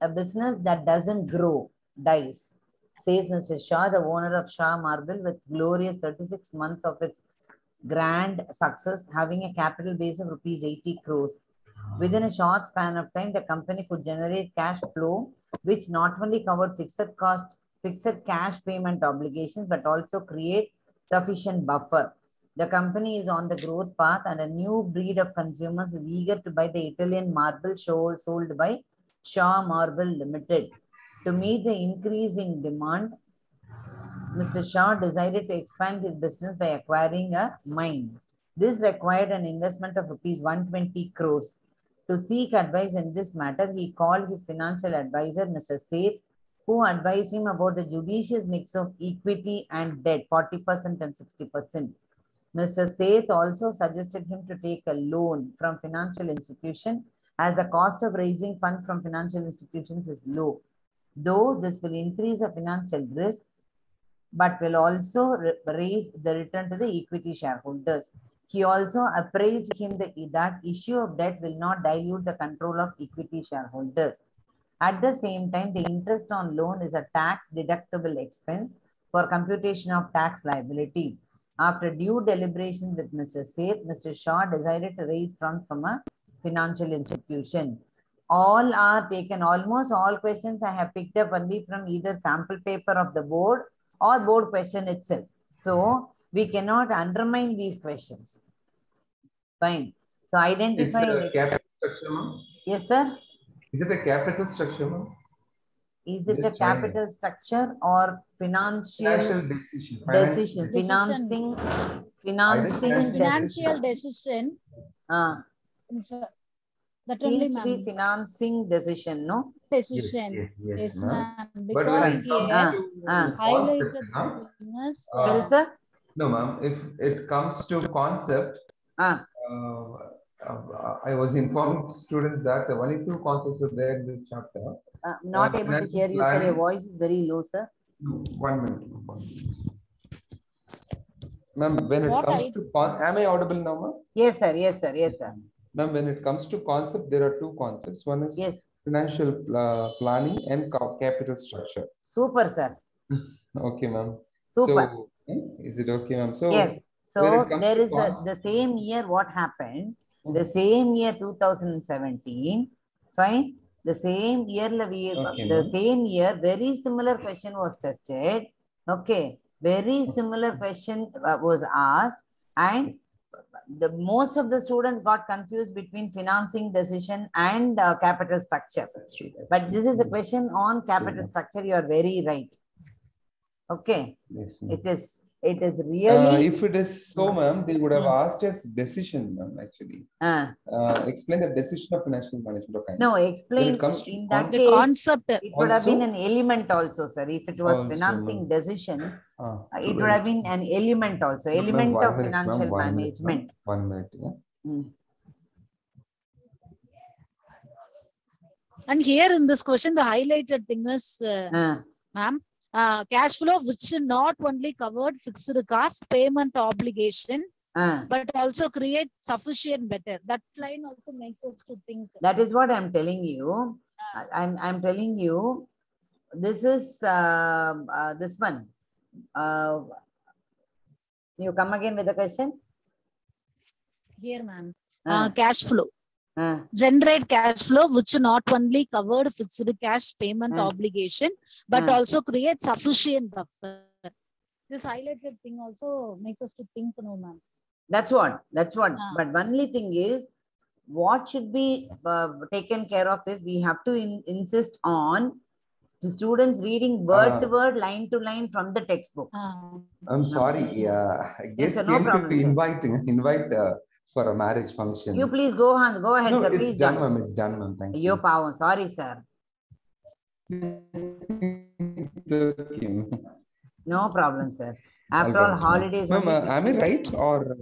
a business that doesn't grow dies, says Mr. Shah, the owner of Shah Marble, with glorious 36 months of its grand success, having a capital base of rupees 80 crores. Within a short span of time, the company could generate cash flow, which not only covered fixed cost, fixed cash payment obligations, but also create sufficient buffer. The company is on the growth path and a new breed of consumers is eager to buy the Italian marble show sold by Shah Marble Limited. To meet the increasing demand, Mr. Shah decided to expand his business by acquiring a mine. This required an investment of rupees 120 crores. To seek advice in this matter, he called his financial advisor, Mr. Seth, who advised him about the judicious mix of equity and debt, 40% and 60%. Mr. Seth also suggested him to take a loan from financial institution as the cost of raising funds from financial institutions is low. Though this will increase the financial risk, but will also raise the return to the equity shareholders. He also appraised him that, that issue of debt will not dilute the control of equity shareholders. At the same time, the interest on loan is a tax deductible expense for computation of tax liability. After due deliberation with Mr. Seth, Mr. Shah decided to raise funds from a financial institution. All are taken, almost all questions I have picked up only from either sample paper of the board or board question itself. So we cannot undermine these questions. Fine. So identify. It's a capital structure, ma'am. Yes, sir. Is it a capital structure, ma'am? Is it a Just trying. capital structure or financial Financial decision. decision? Decision. Financing, financing. Financial Financial decision. Uh, That only to be financing decision, no? Decision. yes, yes, Yes, ma'am. ma'am. But when Because it comes Ah, to ah. highlighted concept, ma'am, is, Uh, Yes, sir? no, ma'am, if it comes to concept, Ah, uh, uh, I was informed students that the only two concepts are there in this chapter. uh, not Uh, able to hear you, sir. Your voice is very low, sir. One minute. one minute. Ma'am, when it What comes I- to con, am I audible now, ma'am? Yes, sir. Yes, sir. Yes, sir. Ma'am, when it comes to concept, there are two concepts. One is Yes. financial uh, planning and capital structure. Super, sir. Okay, ma'am. Super. So, hmm, is it okay, ma'am? So, Yes. So there is a, the same year what happened, the same year 2017, fine. The same year, we, Okay, the same year, very similar question was tested. Okay, very similar question uh, was asked and the most of the students got confused between financing decision and uh, capital structure. That's true, that's But this is a question on capital ma'am. structure. You are very right. Okay, Yes, ma'am. it is, it is Uh, really, if it is so, ma'am, they would have Hmm. asked us decision, ma'am, actually. uh, Uh, explain the decision of financial management. Okay. no, explain, comes to in that case, concept, it would have been an element also, sir. If it was Also, financing ma'am. decision, uh, it true, would have been an element also, Ma'am, element of minute, financial one minute, management. One minute, yeah. Mm. and here in this question, the highlighted thing is, uh, Uh, ma'am, uh, cash flow which not only covered fixed cost payment obligation, uh, but also create sufficient better. That line also makes us to think. that is what I'm telling you. I- I'm, I'm telling you, this is, uh, uh, this one. Uh, you come again with the question? Here, ma'am, Uh, uh, cash flow. uh, generate cash flow which not only covered fixed cash payment Mm. obligation but also create sufficient buffer this highlighted thing also makes us to think no ma'am That's what, that's what. Ah. But only thing is, what should be uh, taken care of is we have to in- insist on the students reading word to Ah. word, line to line from the textbook. uh, I'm sorry, yeah. I guess sir, no came to problem, sir. invite, invite uh, for a marriage function. You please go on, go ahead, No, sir, it's please. done, join. ma'am, it's done, ma'am, thank Yo, you. Pavan, sorry, sir. It's okay, ma'am. No problem, sir. I'll After get all, it, ma'am. holidays. Ma'am, only uh, am I six right days. or?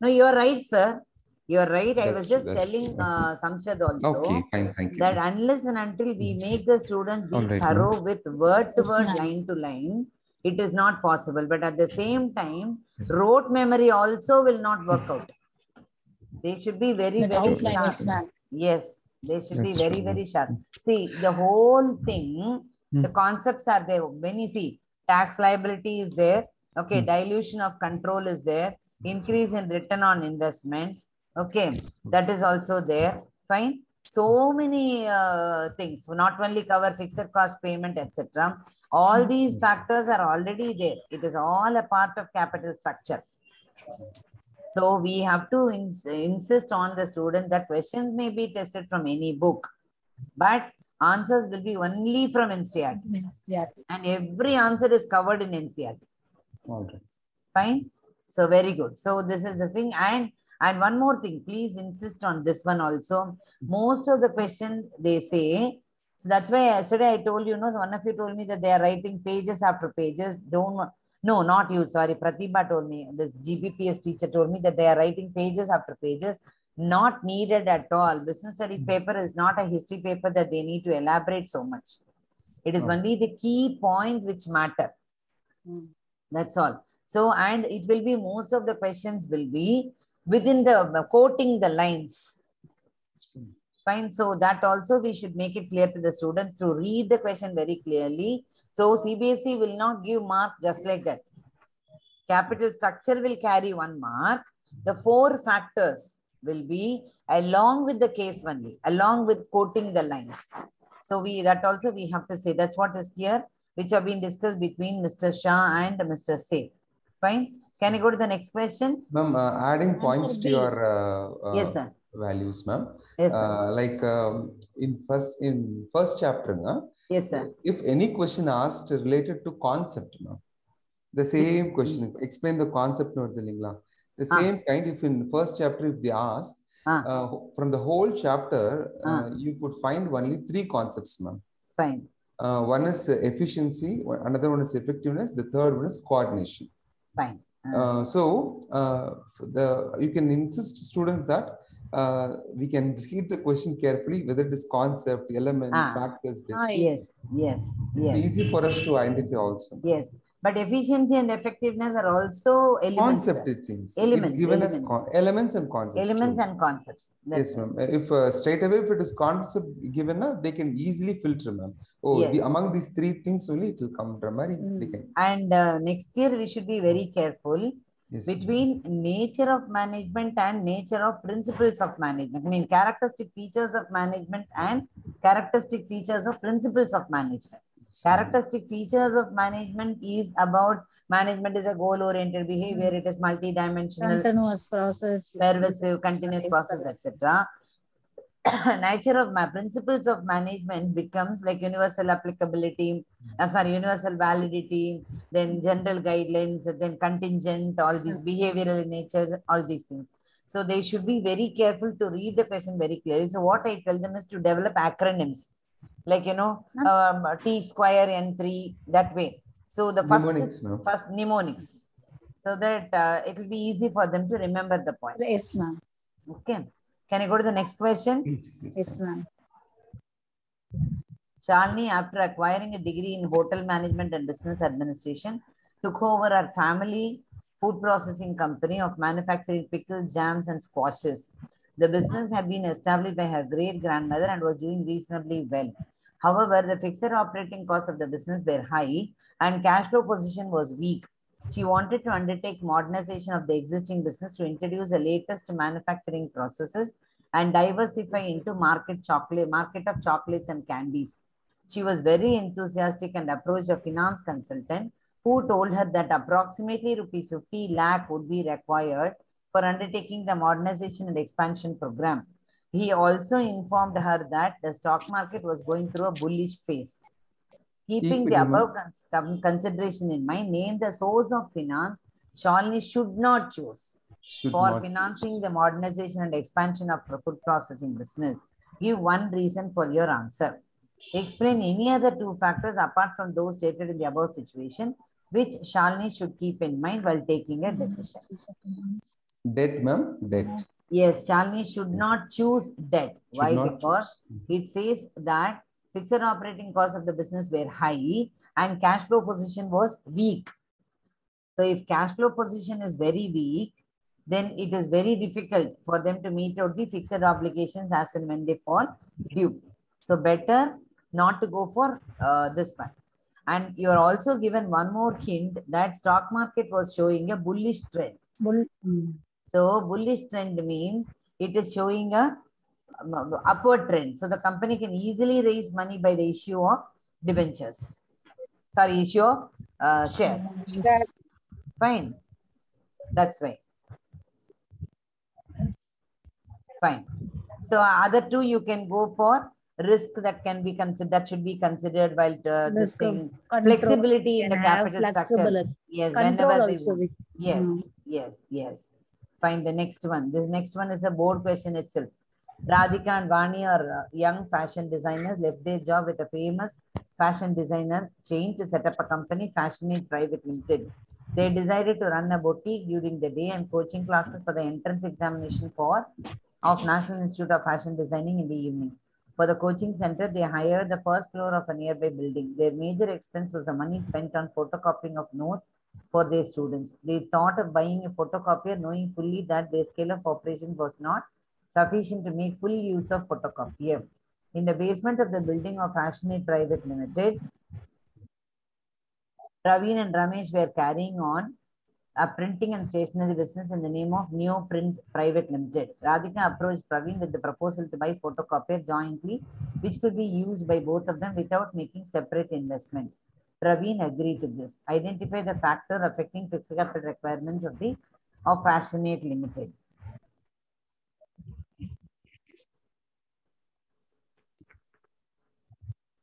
No, you are right, sir. You are right. I was just telling true. uh, Samshad also. Okay, fine, thank you. that unless and until we make the students be All right, ma'am. thorough with word to word, line to line, it is not possible. But at the same time, Yes. rote memory also will not work out. They should be very, that's very outlines sharp. ma'am Yes. They should be very, true. very sharp. See, the whole thing, the concepts are there. When you see tax liability is there, okay, Hmm. dilution of control is there, increase in return on investment, okay, that is also there. Fine. So many uh, things, not only cover fixed cost payment, etc. All these factors are already there. It is all a part of capital structure. So we have to ins- insist on the student that questions may be tested from any book, but answers will be only from NCERT Yeah. and every answer is covered in NCERT. Okay. Fine. So very good. So this is the thing. And and one more thing, please insist on this one also. Most of the questions they say. So that's why yesterday I told you, Know one of you told me that they are writing pages after pages. Don't no, not you. Sorry, Pratibha told me. This GBPS teacher told me that they are writing pages after pages. Not needed at all. Business studies paper is not a history paper that they need to elaborate so much. It is Okay. only the key points which matter. Mm. That's all. So, and it will be, most of the questions will be within the, uh, quoting the lines. Fine. So that also we should make it clear to the student to read the question very clearly. So CBSE will not give mark just like that. Capital structure will carry one mark. The four factors will be along with the case only, along with quoting the lines. So we, that also we have to say, that's what is here, which have been discussed between Mr. Shah and Mr. Seth. Fine. Can I go to the next question? Ma'am, uh, adding points to your uh, uh, Yes, sir. values, ma'am. Yes, sir. Uh, like um, in first in first chapter, na, Yes, sir. if any question asked related to concept, ma'am, the same question, explain the concept the Ah. same kind, if in first chapter, if they ask, Ah. uh, from the whole chapter, Ah. you could find only three concepts, ma'am. Fine. Uh, one is efficiency, another one is effectiveness, the third one is coordination. Fine. Ah. Uh, so uh, the you can insist students that uh, we can read the question carefully, whether it is concept, element, Ah. factors. this. Ah, Yes, yes, It's yes, easy for us to identify also. yes. But efficiency and effectiveness are also elements. Concept, it seems. Elements, it's given as elements. con- elements and concepts. Elements too. and concepts. That's Yes, ma'am. If uh, straight away, if it is concept given, na, they can easily filter, ma'am. Oh, the, among these three things only, it will come. They Mm. can. And uh, next year, we should be very careful Yes. between nature of management and nature of principles of management. I mean, characteristic features of management and characteristic features of principles of management. Characteristic hmm. features of management is about management is a goal-oriented behavior. Hmm. It is multidimensional, Continuous process. pervasive, continuous process, etc. Nature of my principles of management becomes like universal applicability. Hmm. I'm sorry, universal validity, then general guidelines, then contingent, all these behavioral in nature, all these things. So they should be very careful to read the question very clearly. So what I tell them is to develop acronyms, like you know, um, T square N three that way. So the first Mnemonics, is ma'am. first mnemonics, so that uh, it will be easy for them to remember the point. Yes, ma'am. Okay. Can I go to the next question? Please, please. Yes, ma'am. Shalini, after acquiring a degree in hotel management and business administration, took over her family food processing company of manufacturing pickles, jams, and squashes. The business had been established by her great grandmother and was doing reasonably well. However, the fixed operating costs of the business were high and cash flow position was weak. She wanted to undertake modernization of the existing business to introduce the latest manufacturing processes and diversify into market chocolate, market of chocolates and candies. She was very enthusiastic and approached a finance consultant who told her that approximately rupees 50 lakh would be required for undertaking the modernization and expansion program. He also informed her that the stock market was going through a bullish phase. Keeping the above cons- con- consideration in mind, name the source of finance Shalini should not choose Should for not- financing the modernization and expansion of the food processing business. Give one reason for your answer. Explain any other two factors apart from those stated in the above situation, which Shalini should keep in mind while taking a decision. Debt, ma'am, debt. Yes, Shalini should not choose debt. Should Why? Because choose. it says that fixed operating costs of the business were high and cash flow position was weak. So if cash flow position is very weak, then it is very difficult for them to meet out the fixed obligations as and when they fall due. So better not to go for uh, this one. And you are also given one more hint that stock market was showing a bullish trend. Bull- mm. So bullish trend means it is showing a um, upward trend. So the company can easily raise money by the issue of debentures. Sorry, issue of uh, shares. Fine. That's why. Fine. So other two you can go for risk that can be considered that should be considered while uh, this thing Control. flexibility in the capital structure. flexibility. Yes, Control whenever we- Yes, Mm. yes, yes. Fine, the next one. This next one is a board question itself. Radhika and Vani are uh, young fashion designers, left their job with a famous fashion designer chain to set up a company, Fashionate Private Limited. They decided to run a boutique during the day and coaching classes for the entrance examination for of National Institute of Fashion Designing in the evening. For the coaching center, they hired the first floor of a nearby building. Their major expense was the money spent on photocopying of notes for their students. They thought of buying a photocopier knowing fully that their scale of operation was not sufficient to make full use of photocopier. In the basement of the building of Fashionate Private Limited, Praveen and Ramesh were carrying on a printing and stationery business in the name of Neo Prints Private Limited. Radhika approached Praveen with the proposal to buy photocopier jointly, which could be used by both of them without making separate investment. Praveen agreed to this. Identify the factor affecting fixed capital requirements of the of Fashionate Limited.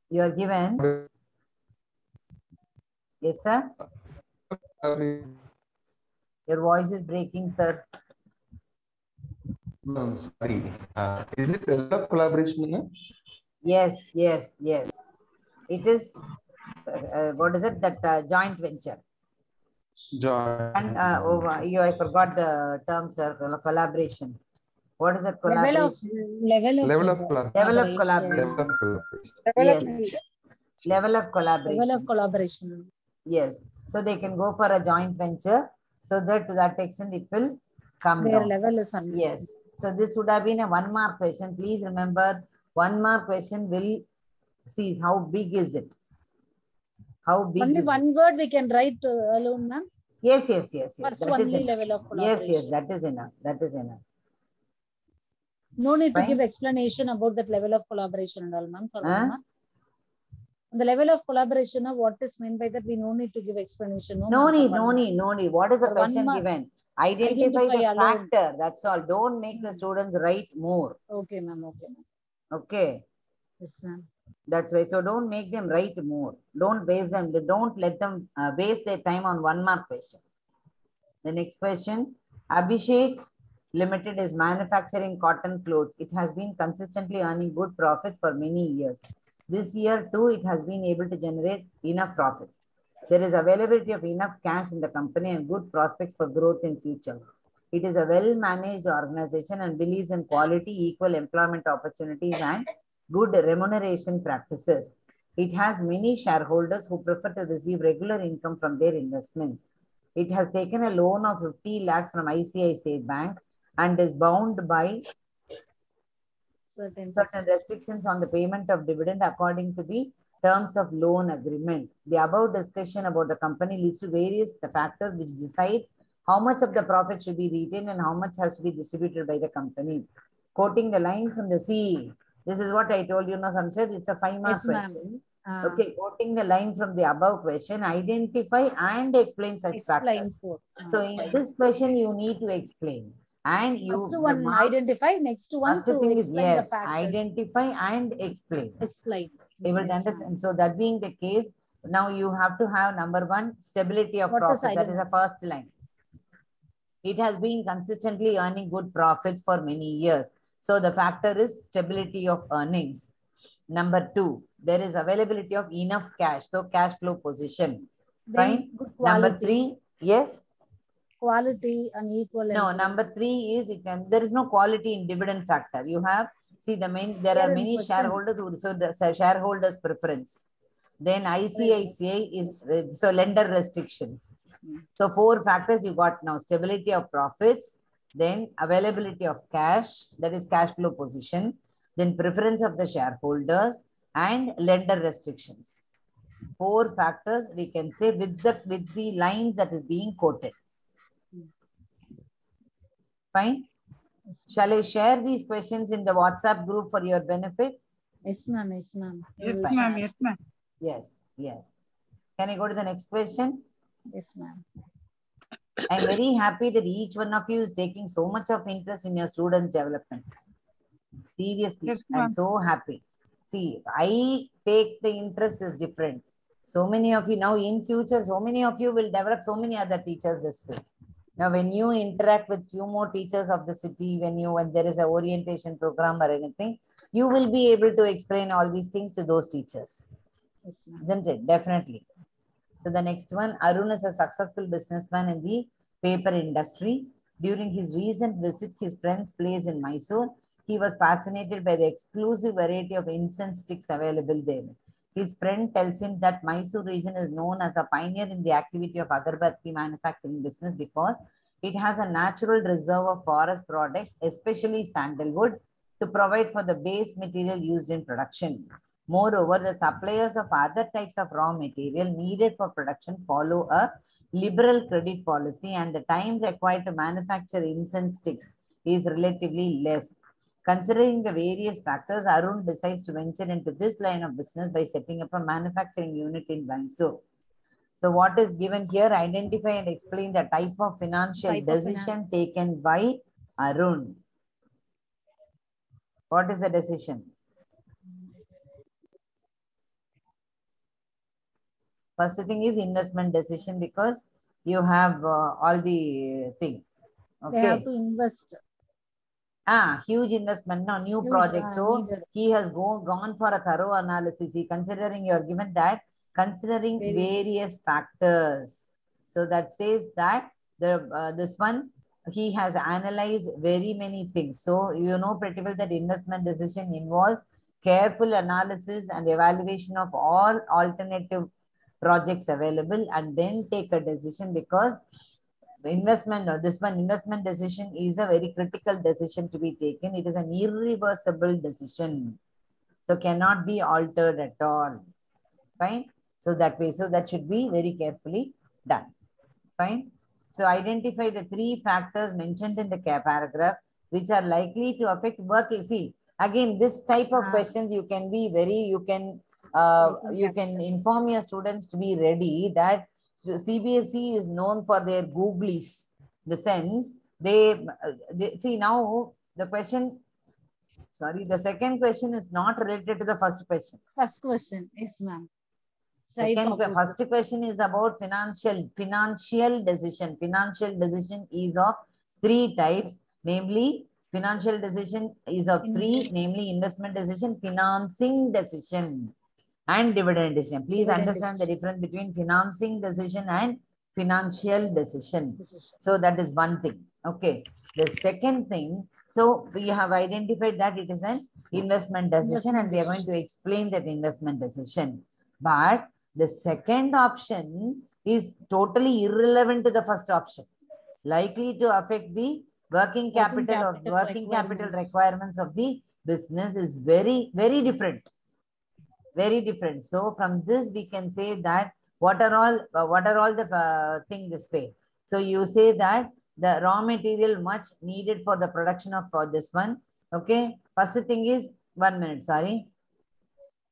You are given. Yes, sir. Your voice is breaking, sir. No, sorry. Uh, is it a lot of collaboration? Yes, yes, yes. It is, uh, what is it, that uh, joint venture. joint And uh, over, you, I forgot the term, sir, collaboration. What is it, Level of, collaboration? level of. Level of Level of collaboration. Level of collaboration. Yes. Level of Level collaboration. of collaboration. Yes, so they can go for a joint venture, so that to that extent it will come Their down. level is unknown. Yes, so this would have been a one mark question. Please remember, one mark question will see how big is it? How big Only is it? one word we can write uh, alone, ma'am. Yes, yes, yes, yes. First that only level of Yes, collaboration. yes, that is enough. That is enough. No need to give explanation about that level of collaboration and all, ma'am. for Huh? The level of collaboration of what is meant by that, we no need to give explanation. No for need, no need, no need. What is the For one question given? Identify the Identify alone. factor, that's all. Don't make the students write more. Okay, ma'am, okay, ma'am. Okay. Yes, ma'am. That's right. So don't make them write more. Don't base them. Don't let them uh, waste their time on one mark question. The next question. Abhishek Limited is manufacturing cotton clothes. It has been consistently earning good profits for many years. This year too, it has been able to generate enough profits. There is availability of enough cash in the company and good prospects for growth in future. It is a well-managed organization and believes in quality, equal employment opportunities and good remuneration practices. It has many shareholders who prefer to receive regular income from their investments. It has taken a loan of 50 lakhs from ICICI Bank and is bound by Certain. certain restrictions on the payment of dividend according to the terms of loan agreement. The above discussion about the company leads to various factors which decide how much of the profit should be retained and how much has to be distributed by the company. Quoting the line from the C, this is what I told you, no, Samshed, it's a five mark Yes, question. Ah, Okay, quoting the line from the above question, identify and explain such Explain factors. ah, So in this question, you need to explain. And you. First one marks- identify, next one First to thing is, yes, factors. identify and explain. Explain. Able Yes, ma'am. understand. So that being the case, now you have to have number one, stability of What is profit. That is the first line. It has been consistently earning good profits for many years. So the factor is stability of earnings. Number two, there is availability of enough cash. So cash flow position. Then Fine. Number three, yes. quality and equal. No, number three is it can, there is no quality in dividend factor. You have, see the main, there are many shareholders who, so the shareholders preference. Then ICICI is, so lender restrictions. Hmm. So four factors you got now, stability of profits, then availability of cash, that is cash flow position, then preference of the shareholders, and lender restrictions. Four factors we can say with the with the line that is being quoted. Fine. Shall I share these questions in the WhatsApp group for your benefit? Yes, ma'am. Yes, ma'am. Yes, ma'am. Yes, ma'am. Yes, yes. Can I go to the next question? Yes, ma'am. I'm very happy that each one of you is taking so much of interest in your student development. Seriously, Yes, I'm so happy. See, I take the interest is different. So many of you now in future, so many of you will develop so many other teachers this way. Now, when you interact with few more teachers of the city, when you when there is a orientation program or anything, you will be able to explain all these things to those teachers Yes, isn't it? Definitely. So the next one, Arun is a successful businessman in the paper industry. During his recent visit, his friend's place in Mysore, he was fascinated by the exclusive variety of incense sticks available there. His friend tells him that Mysore region is known as a pioneer in the activity of agarbatti manufacturing business because it has a natural reserve of forest products, especially sandalwood, to provide for the base material used in production. Moreover, the suppliers of other types of raw material needed for production follow a liberal credit policy and the time required to manufacture incense sticks is relatively less. Considering the various factors, Arun decides to venture into this line of business by setting up a manufacturing unit in Mysore. So what is given here, identify and explain the type of financial Type of decision taken by Arun. What is the decision? First thing is investment decision because you have uh, all the thing. They have Okay. to invest. Ah, huge investment, no new Huge, project. uh, So he has go, gone for a thorough analysis. He considering you are given that, considering Various- various factors. So that says that the uh, this one he has analyzed very many things. So you know pretty well that investment decision involves careful analysis and evaluation of all alternative projects available and then take a decision because investment or this one investment decision is a very critical decision to be taken. It is an irreversible decision. So cannot be altered at all. Fine. So that way, so that should be very carefully done. Fine. So identify the three factors mentioned in the paragraph which are likely to affect work. See, again, this type of Ah. questions you can be very, you can uh, you can inform your students to be ready that CBSE is known for their googlies. The sense they, uh, they see now the question. Sorry, the second question is not related to the first question. First question. Yes, ma'am. Second, first question is about financial financial decision. Financial decision is of three types, namely financial decision is of three, namely investment decision, financing decision, and dividend decision. Please Dividend understand the difference between financing decision and financial decision. Decision. So that is one thing. Okay. The second thing, so we have identified that it is an investment decision Investment and we are going to explain that investment decision. But the second option is totally irrelevant to the first option. Likely to affect the working capital of capital working capital requirements of the business is very, very different. Very different. So from this, we can say that what are all, what are all the uh, thing this way. So you say that the raw material much needed for the production of for this one. Okay. First thing is one minute. Sorry.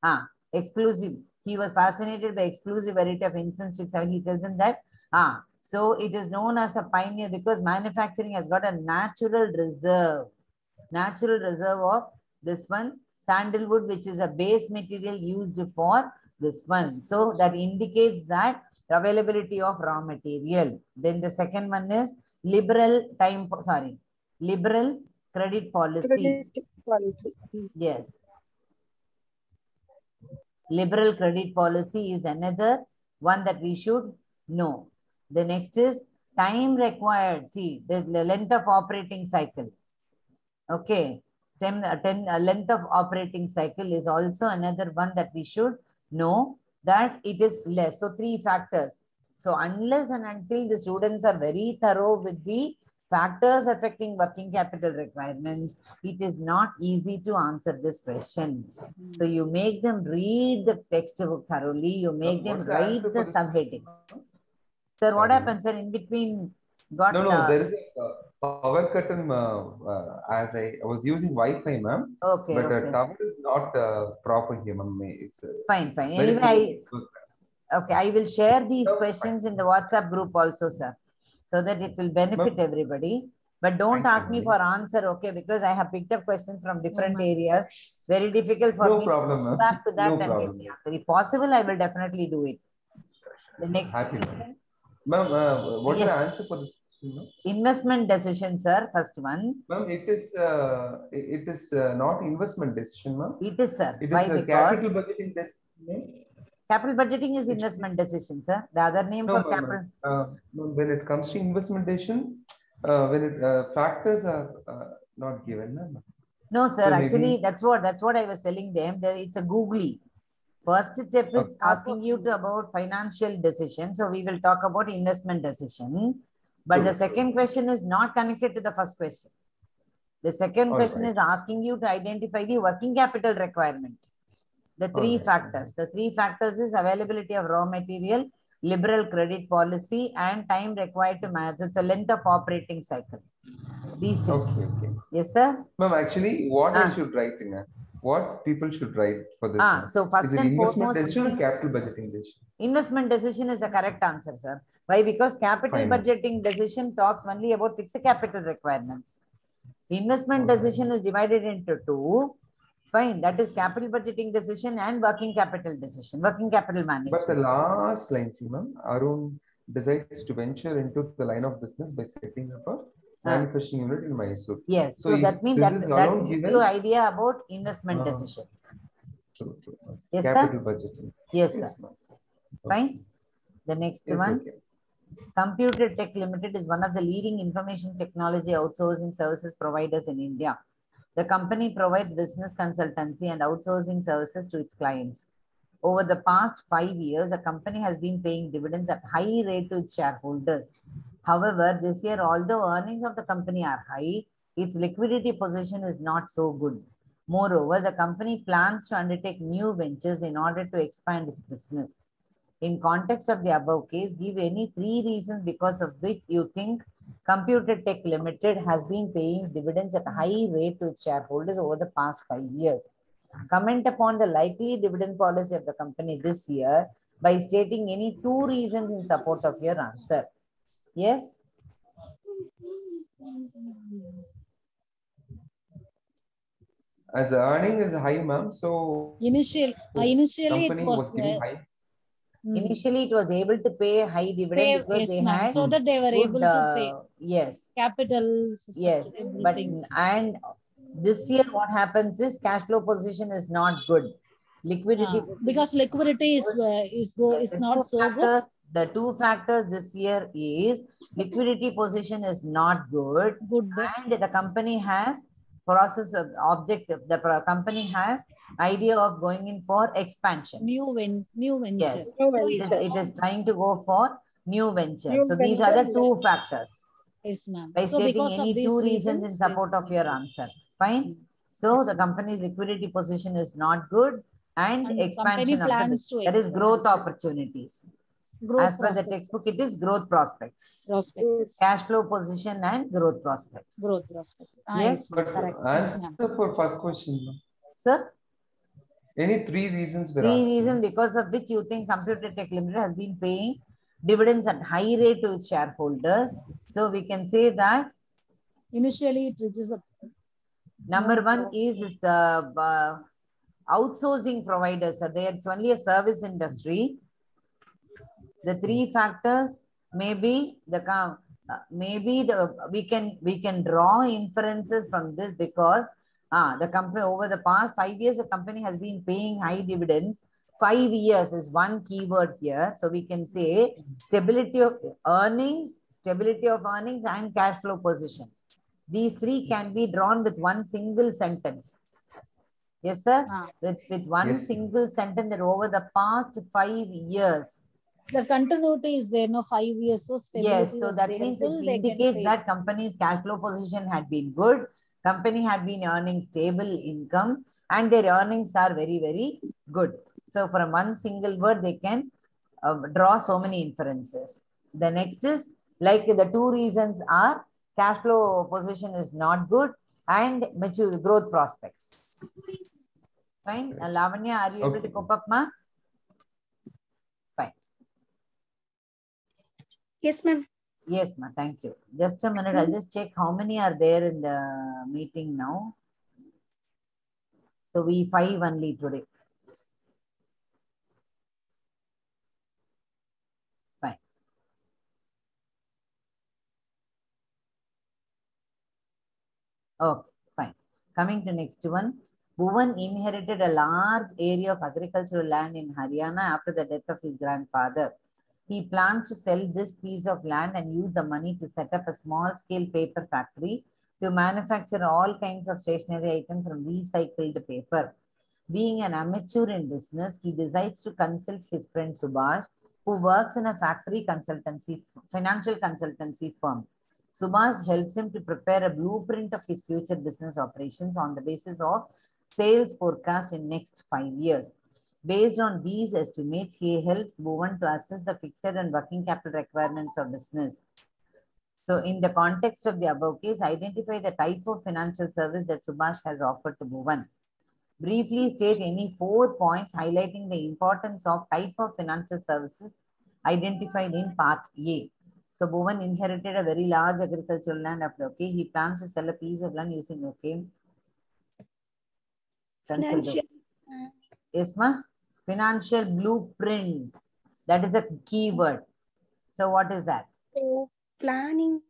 Ah, exclusive. He was fascinated by exclusive variety of incense sticks. He tells him that ah, so it is known as a pioneer because manufacturing has got a natural reserve, natural reserve of this one sandalwood, which is a base material used for this one. So that indicates that availability of raw material. Then the second one is liberal time, sorry, liberal credit policy. Credit. Mm. Yes. Liberal credit policy is another one that we should know. The next is time required. See, the the length of operating cycle. Okay. 10, uh, 10 uh, length of operating cycle is also another one that we should know that it is less. So three factors. So unless and until the students are very thorough with the factors affecting working capital requirements, it is not easy to answer this question. So you make them read the textbook thoroughly, you make them What's the write answer the for this? subheadings. Sir, what Sorry. happens, sir, in between got No, no, uh, there is a uh, power cut in, uh, uh, as I, I was using Wi-Fi, ma'am, okay, but uh, okay, tower is not uh, proper here, ma'am. It's uh, fine, fine. Anyway, I, okay, I will share these No, it's questions in the WhatsApp group also, sir. So that it will benefit everybody. But don't Thank you, ask me for answer, okay, because I have picked up questions from different ma'am. areas. Very difficult for No me problem, to go back to that No and give problem. the answer. If possible, I will definitely do it. The next Happy, ma'am. question, Ma'am, uh, what's the answer for this? Ma'am? investment decision, sir, first one. Ma'am, it is, uh, it is uh, not investment decision, ma'am. It is, sir. It Why? is a capital budgeting decision. capital budgeting is investment decision, sir. The other name No, for capital. Uh, when it comes to investment decision, uh, when it, uh, factors are uh, not given, ma'am. No, sir, So maybe- actually, that's what, that's what I was telling them, that it's a googly. First step is Okay. asking you to about financial decision, so we will talk about investment decision. But the second question is not connected to the first question. The second All question right. is asking you to identify the working capital requirement. The three right. factors, the three factors is availability of raw material, liberal credit policy, and time required to manage, it's a length of operating cycle. These things, Okay, okay. yes, sir? Ma'am, actually, what I Ah. should write in, what people should write for this? Ah, so first Is it and investment foremost, decision capital budgeting decision? investment decision is the correct answer, sir. Why? Because capital Fine. budgeting decision talks only about fixed capital requirements. Investment Alright. decision is divided into two. Fine, that is capital budgeting decision and working capital decision, working capital management. But the last line, see, ma'am, Arun decides to venture into the line of business by setting up a Ah. manufacturing unit in Mysore. Yes, So so that means that, that gives you idea about investment Ah. decision. True, true. Yes, sir? Capital budgeting. Yes, sir. Yes, ma'am. Fine. The next Yes, one. okay. Computer Tech Limited is one of the leading information technology outsourcing services providers in India. The company provides business consultancy and outsourcing services to its clients. Over the past five years, the company has been paying dividends at high rate to its shareholders. However, this year, although earnings of the company are high, its liquidity position is not so good. Moreover, the company plans to undertake new ventures in order to expand its business. In context of the above case, give any three reasons because of which you think Computer Tech Limited has been paying dividends at a high rate to its shareholders over the past five years. Comment upon the likely dividend policy of the company this year by stating any two reasons in support of your answer. Yes? As the earning is high, ma'am, so Initial, uh, initially it was was, uh, high. Mm, Initially, it was able to pay high pay- dividend because yes, they had so that they were able good, to pay uh, yes. capital. Yes, but and this year what happens is cash flow position is not good. Liquidity. Uh, because liquidity is, uh, is go, is not so good. The two factors this year is liquidity position is not good Good, and the company has process of objective, the company has idea of going in for expansion. new win new venture. Yes. New So It is, venture. it is trying to go for new venture. New So these are the two factors. Yes, ma'am. by So stating because of any these two reasons in yes, support of your answer. Fine. Mm. So Yes. the company's liquidity position is not good and And expansion company of the plans business. to That is expand. growth opportunities. Growth As per the prospects. textbook, it is growth prospects. Prospects. Cash flow position and growth prospects. Growth prospects. Ah, Yes, But correct. Yes, answer ma'am. for first question. Sir, Any three reasons were three asked, reasons because of which you think Computer Tech Limited has been paying dividends at high rate to its shareholders. So we can say that Initially, it reaches a Number one is this uh, uh, outsourcing providers. So there it's only a service industry. The three factors maybe the com- uh, maybe the we can we can draw inferences from this because ah the company over the past five years the company has been paying high dividends. Five years is one keyword here. So we can say stability of earnings, stability of earnings and cash flow position. These three can be drawn with one single sentence. Yes, sir? Ah. With, with one Yes. single sentence that over the past five years, The continuity is there, no five years, so stability Yes, so that means it indicates that company's cash flow position had been good, company had been earning stable income, and their earnings are very, very good. So from one single word, they can uh, draw so many inferences. The next is like the two reasons are cash flow position is not good and mature growth prospects. Fine. Uh, Lavanya, are you able to cope up, ma? Yes, ma'am. Yes, ma. Thank you. Just a minute. I'll mm-hmm. just check how many are there in the meeting now. So we five only today. Fine. Okay, fine. Coming to next one. Bhuvan inherited a large area of agricultural land in Haryana after the death of his grandfather. He plans to sell this piece of land and use the money to set up a small scale paper factory to manufacture all kinds of stationery items from recycled paper. Being an amateur in business, he decides to consult his friend Subhash, who works in a factory consultancy, financial consultancy firm. Subhash helps him to prepare a blueprint of his future business operations on the basis of sales forecast in next five years. Based on these estimates, he helps Bhuvan to assess the fixed and working capital requirements of business. So in the context of the above case, identify the type of financial service that Subhash has offered to Bhuvan. Briefly state any four points highlighting the importance of type of financial services identified in part A. So Bhuvan inherited a very large agricultural land after, okay, he plans to sell a piece of land using, okay. Consider. Financial. Yes, ma? Financial blueprint. That is a key word. So what is that? So planning.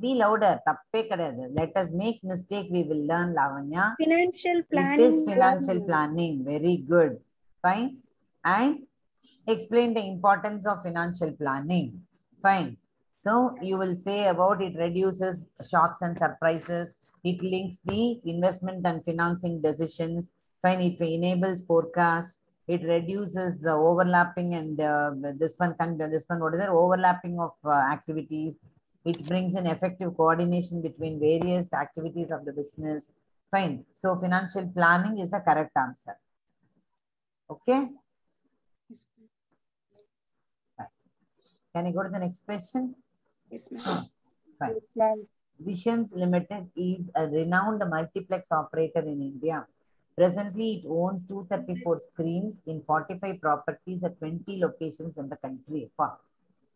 Be louder. Tappe. Let us make mistake. We will learn, Lavanya. Financial planning. It is financial planning. Very good. Fine. And explain the importance of financial planning. Fine. So you will say about it reduces shocks and surprises. It links the investment and financing decisions. Fine. It enables forecast. It reduces the overlapping and uh, this one, con- this one, what is it? Overlapping of uh, activities. It brings in effective coordination between various activities of the business. Fine. So financial planning is the correct answer. Okay. Yes, Can you go to the next question? Yes, ma'am. Fine. Yes, ma'am. Visions Limited is a renowned multiplex operator in India. Presently, it owns 234 screens in 45 properties at 20 locations in the country.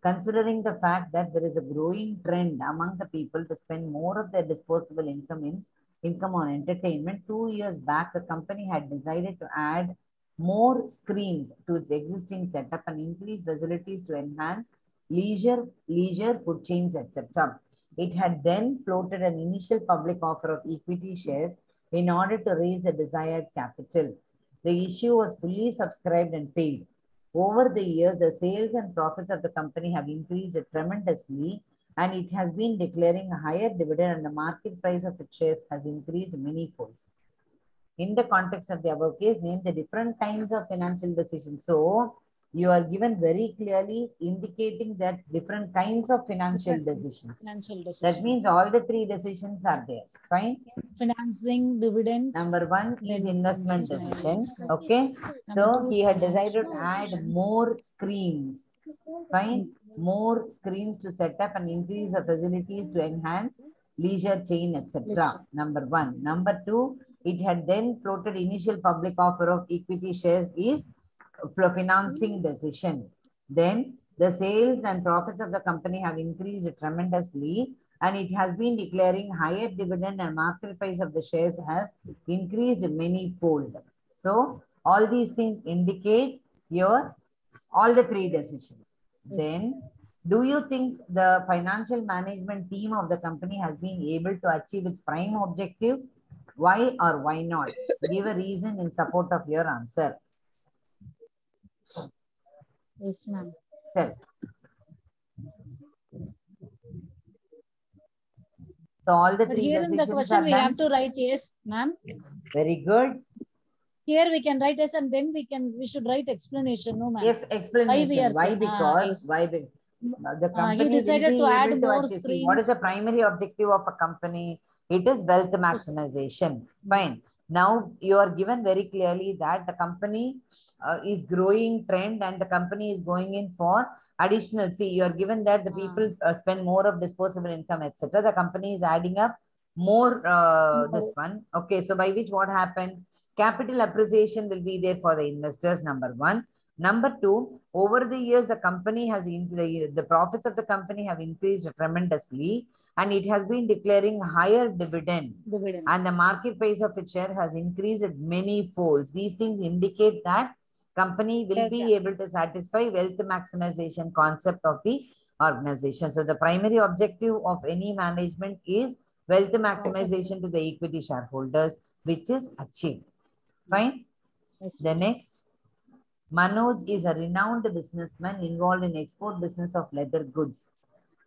Considering the fact that there is a growing trend among the people to spend more of their disposable income in income on entertainment, two years back, the company had decided to add more screens to its existing setup and increase facilities to enhance leisure, leisure food chains, etc. It had then floated an initial public offer of equity shares in order to raise the desired capital. The issue was fully subscribed and paid. Over the years, the sales and profits of the company have increased tremendously and it has been declaring a higher dividend and the market price of its shares has increased many folds. In the context of the above case, name the different kinds of financial decisions. So, you are given very clearly indicating that different kinds of financial decisions. Financial decisions. That means all the three decisions are there. Fine. Financing, dividend. Number one is investment decision. Okay. So he had decided to add more screens. Fine. More screens to set up and increase the facilities to enhance leisure chain, etc. Number one. Number two, it had then floated initial public offer of equity shares is financing mm. decision. Then the sales and profits of the company have increased tremendously and it has been declaring higher dividend and market price of the shares has increased many fold. So all these things indicate your all the three decisions. Yes. Then do you think the financial management team of the company has been able to achieve its prime objective? Why or why not? Give a reason in support of your answer. Yes, ma'am. Tell. So all the But three here in the question, we have to write yes, ma'am. Very good. here we can write yes and then we can, we should write explanation, no ma'am. Yes, explanation. years, Why? ah, Because, yes. why? be- The he company will decided to add to more achieve- What is the primary objective of a company? It is wealth maximization. Fine. Now you are given very clearly that the company uh, is growing trend and the company is going in for additional. See, you are given that the Ah. people uh, spend more of disposable income, etc. The company is adding up more uh, this one. Okay, so by which what happened? Capital appreciation will be there for the investors. Number one. Number two, over the years, the company has in the, the profits of the company have increased tremendously, and it has been declaring higher dividend Dividend. and the market price of its share has increased at many folds. These things indicate that company will be able to satisfy wealth maximization concept of the organization. So the primary objective of any management is wealth maximization to the equity shareholders, which is achieved. Hmm. Fine. Yes. The next, Manoj is a renowned businessman involved in export business of leather goods.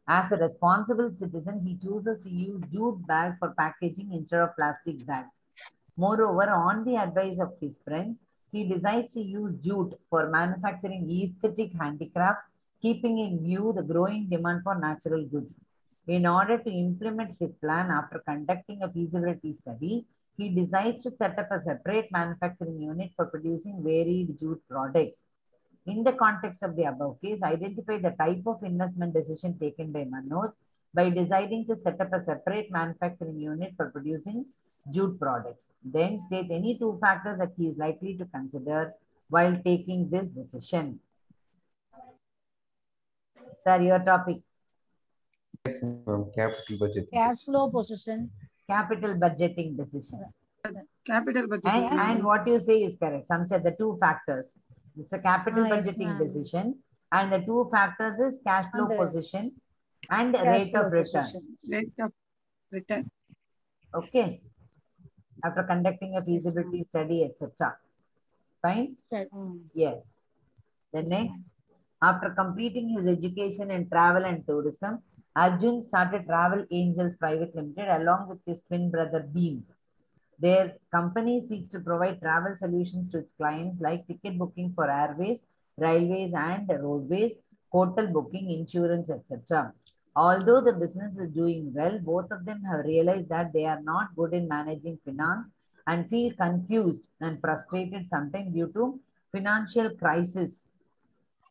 As a responsible citizen, he chooses to use jute bags for packaging instead of plastic bags. Moreover, on the advice of his friends, he decides to use jute for manufacturing aesthetic handicrafts, keeping in view the growing demand for natural goods. In order to implement his plan after conducting a feasibility study, he decides to set up a separate manufacturing unit for producing varied jute products. In the context of the above case, identify the type of investment decision taken by Manoj by deciding to set up a separate manufacturing unit for producing jute products. Then state any two factors that he is likely to consider while taking this decision. Sir, your topic, Yes, ma'am. Capital budget. Cash flow position. capital budgeting decision. Capital budget. And, and what you say is correct. Some said the two factors. It's a capital Ah, budgeting ma'am. decision. And the two factors is cash flow And position and cash rate flow of return. Rate of return. Okay. After conducting a feasibility study, etc. Fine? Said, mm. Yes. The next, after completing his education in travel and tourism, Arjun started Travel Angels Private Limited along with his twin brother Bhim. Their company seeks to provide travel solutions to its clients like ticket booking for airways, railways and roadways, hotel booking, insurance, etc. Although the business is doing well, both of them have realized that they are not good in managing finance and feel confused and frustrated sometimes due to financial crisis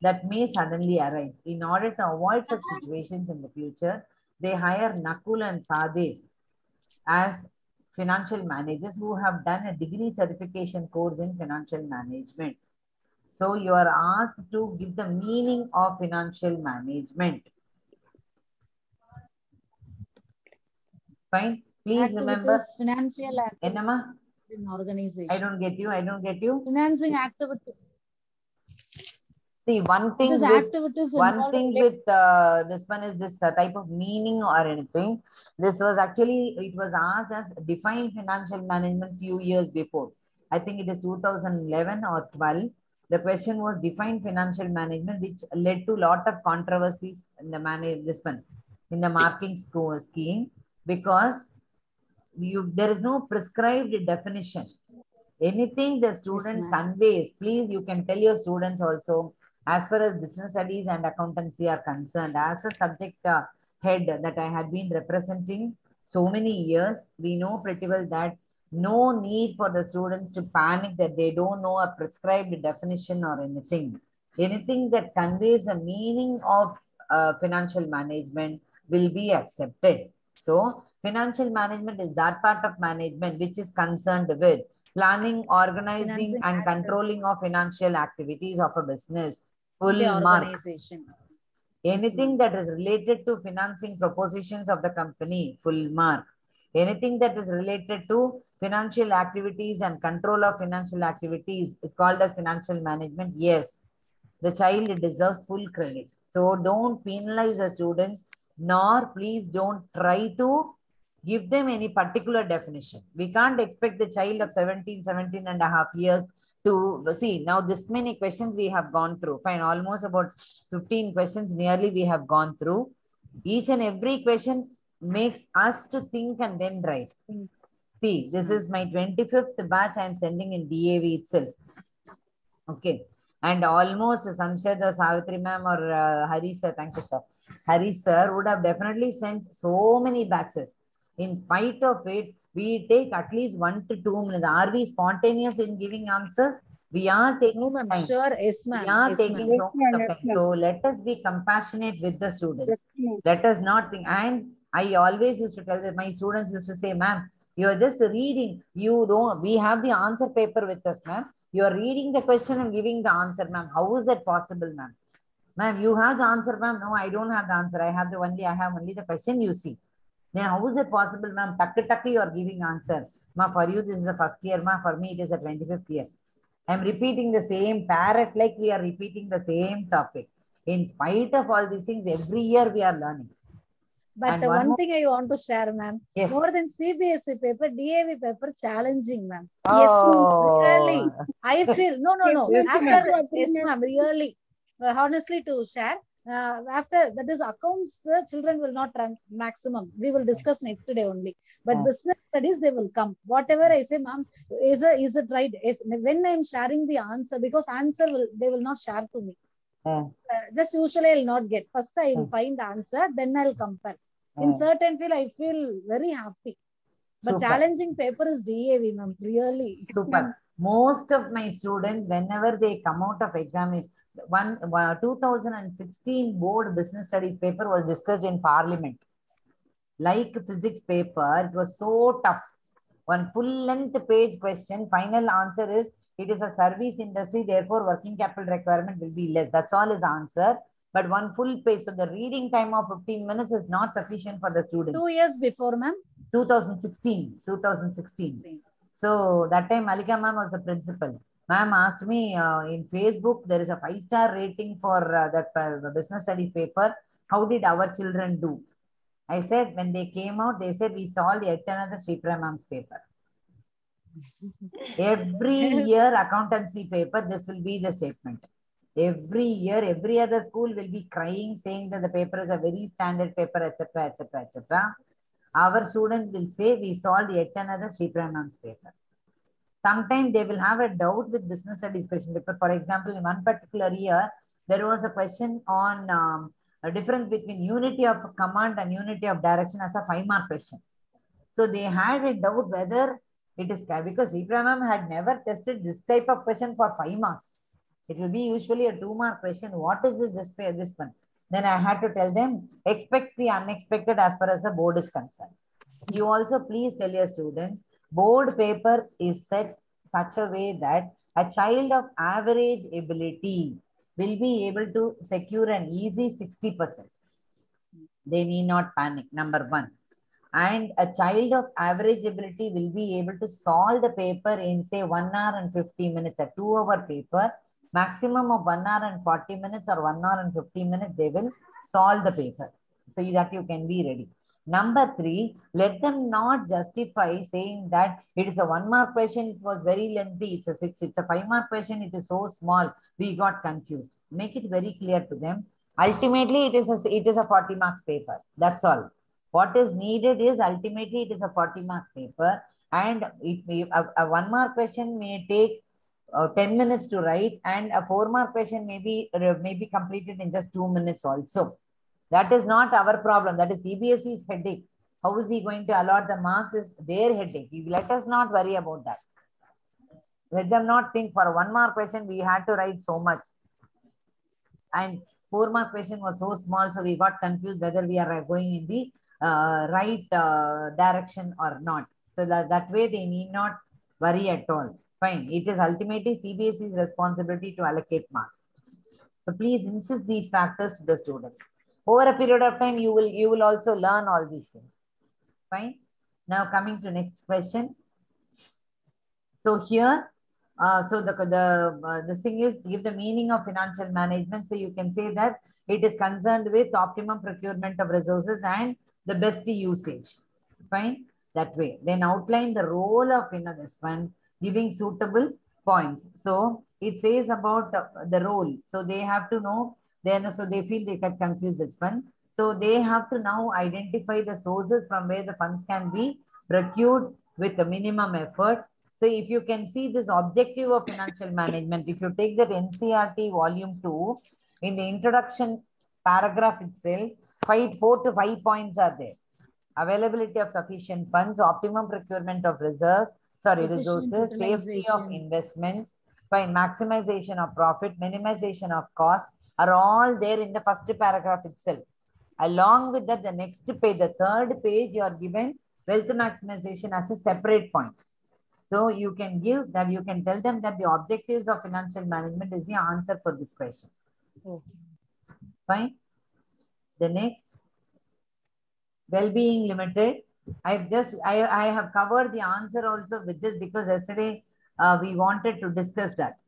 that may suddenly arise. In order to avoid such situations in the future, they hire Nakul and Sahdev as financial managers who have done a degree certification course in financial management. So you are asked to give the meaning of financial management. Fine. Please remember, Financial activity Enama, in organization. I don't get you. I don't get you. Financing activity. See, one thing with activities one thing relate- with uh, this one is this uh, type of meaning or anything. This was actually, it was asked as define financial management few years before. I think it is 2011 or 12. The question was define financial management, which led to a lot of controversies in the manage this one, in the marking score scheme, because you there is no prescribed definition. Anything the student ma'am. conveys, please you can tell your students also as far as business studies and accountancy are concerned, as a subject uh, head that I had been representing so many years, we know pretty well that no need for the students to panic that they don't know a prescribed definition or anything. Anything that conveys the meaning of uh, financial management will be accepted. So, financial management is that part of management which is concerned with planning, organizing, Financing and active- controlling of financial activities of a business. Full the mark. Anything that is related to financing propositions of the company, full mark. Anything that is related to financial activities and control of financial activities is called as financial management. Yes, the child deserves full credit. So don't penalize the students, nor please don't try to give them any particular definition. We can't expect the child of 17, 17 and a half years to see now this many questions we have gone through fine almost about 15 questions nearly we have gone through each and every question makes us to think and then write See, this is my 25th batch I'm sending in DAV itself. Okay. And almost Samshad or Savitri ma'am or uh, Hari sir, thank you sir. Hari sir would have definitely sent so many batches. In spite of it, we take at least one to two minutes. Are we spontaneous in giving answers? We are taking No, ma'am, time. sure, yes, ma'am. We are yes, taking ma'am. so much yes, time. ma'am. So let us be compassionate with the students. Yes. Let us not think. And I always used to tell that my students used to say, ma'am, you're just reading. You don't, we have the answer paper with us, ma'am. You're reading the question and giving the answer, ma'am. How is that possible, ma'am? Ma'am, you have the answer, ma'am. No, I don't have the answer. I have the only, I have only the question you see. Then how is it possible, ma'am? Takka takka you are giving answer. Ma, for you, this is the first year, ma. For me, it is the 25th year. I'm repeating the same parrot like we are repeating the same topic. In spite of all these things, every year we are learning. But And uh, one one more- thing I want to share, ma'am. Yes. More than CBSE paper, DAV paper challenging, ma'am. oh, really. I feel no, no, no. After ma'am. yes, ma'am. Really, honestly, to share. Uh, after that is accounts, uh, children will not run maximum. We will discuss next day only. But Yeah. business studies, they will come. Whatever I say, ma'am, is a, is it right? Is when I'm sharing the answer because answer will they will not share to me. Yeah. Uh, just usually I'll not get. First I will Yeah. find the answer, then I'll compare. In certain field, I feel very happy. But Super. challenging paper is DAV, ma'am. Really. Super. Most of my students, whenever they come out of exam, one, uh, one 2016 board business studies paper was discussed in parliament. Like physics paper, it was so tough. One full length page question, final answer is it is a service industry, therefore working capital requirement will be less. That's all is answer. But one full page, so the reading time of 15 minutes is not sufficient for the students. Two years before, ma'am. 2016, 2016. So that time Malika ma'am was the principal. Ma'am asked me uh, in Facebook, there is a five star rating for uh, that uh, business study paper. How did our children do? I said, when they came out, they said, we solved yet another Sripra ma'am's paper. Every year accountancy paper, this will be the statement. Every year, every other school will be crying, saying that the paper is a very standard paper, etc., etc., etc. Our students will say, we solved yet another Sripra ma'am's paper. Sometimes they will have a doubt with business studies question paper. For example, in one particular year, there was a question on um, a difference between unity of command and unity of direction as a five mark question. So they had a doubt whether it is because ma'am had never tested this type of question for five marks. It will be usually a two mark question. What is this, this, this one? Then I had to tell them, expect the unexpected as far as the board is concerned. You also please tell your students, board paper is set such a way that a child of average ability will be able to secure an easy 60%. They need not panic, number one. And a child of average ability will be able to solve the paper in say one hour and 50 minutes, a two hour paper, maximum of one hour and 40 minutes or one hour and 50 minutes, they will solve the paper. So that you can be ready. Number three, let them not justify saying that it is a one mark question, it was very lengthy, it's a six, it's a five mark question, it is so small, we got confused. Make it very clear to them. Ultimately, it is a, it is a 40 marks paper. That's all. What is needed is ultimately it is a 40 mark paper and it may, a, a one mark question may take uh, 10 minutes to write and a four mark question may be, uh, may be completed in just two minutes also. That is not our problem. That is CBSE's headache. How is he going to allot the marks is their headache. Let us not worry about that. Let them not think for one mark question, we had to write so much. And four mark question was so small, so we got confused whether we are going in the uh, right uh, direction or not. So that, that way they need not worry at all. Fine. It is ultimately CBSE's responsibility to allocate marks. So please insist these factors to the students. Over a period of time, you will you will also learn all these things. Fine. Now coming to next question. So here, uh, so the the uh, the thing is give the meaning of financial management. So you can say that it is concerned with optimum procurement of resources and the best usage. Fine. That way. Then outline the role of you know this one, giving suitable points. So it says about uh, the role. So they have to know then so they feel they get confused this one. So they have to now identify the sources from where the funds can be procured with a minimum effort. So if you can see this objective of financial management, if you take that NCERT volume two, in the introduction paragraph itself, five, four to five points are there. Availability of sufficient funds, optimum procurement of reserves, sorry, resources, safety of investments, by maximization of profit, minimization of cost are all there in the first paragraph itself. Along with that, the next page, the third page, you are given wealth maximization as a separate point. So you can give that, you can tell them that the objectives of financial management is the answer for this question. Okay. Fine. The next, well-being limited. I've just, I, I have covered the answer also with this because yesterday uh, we wanted to discuss that.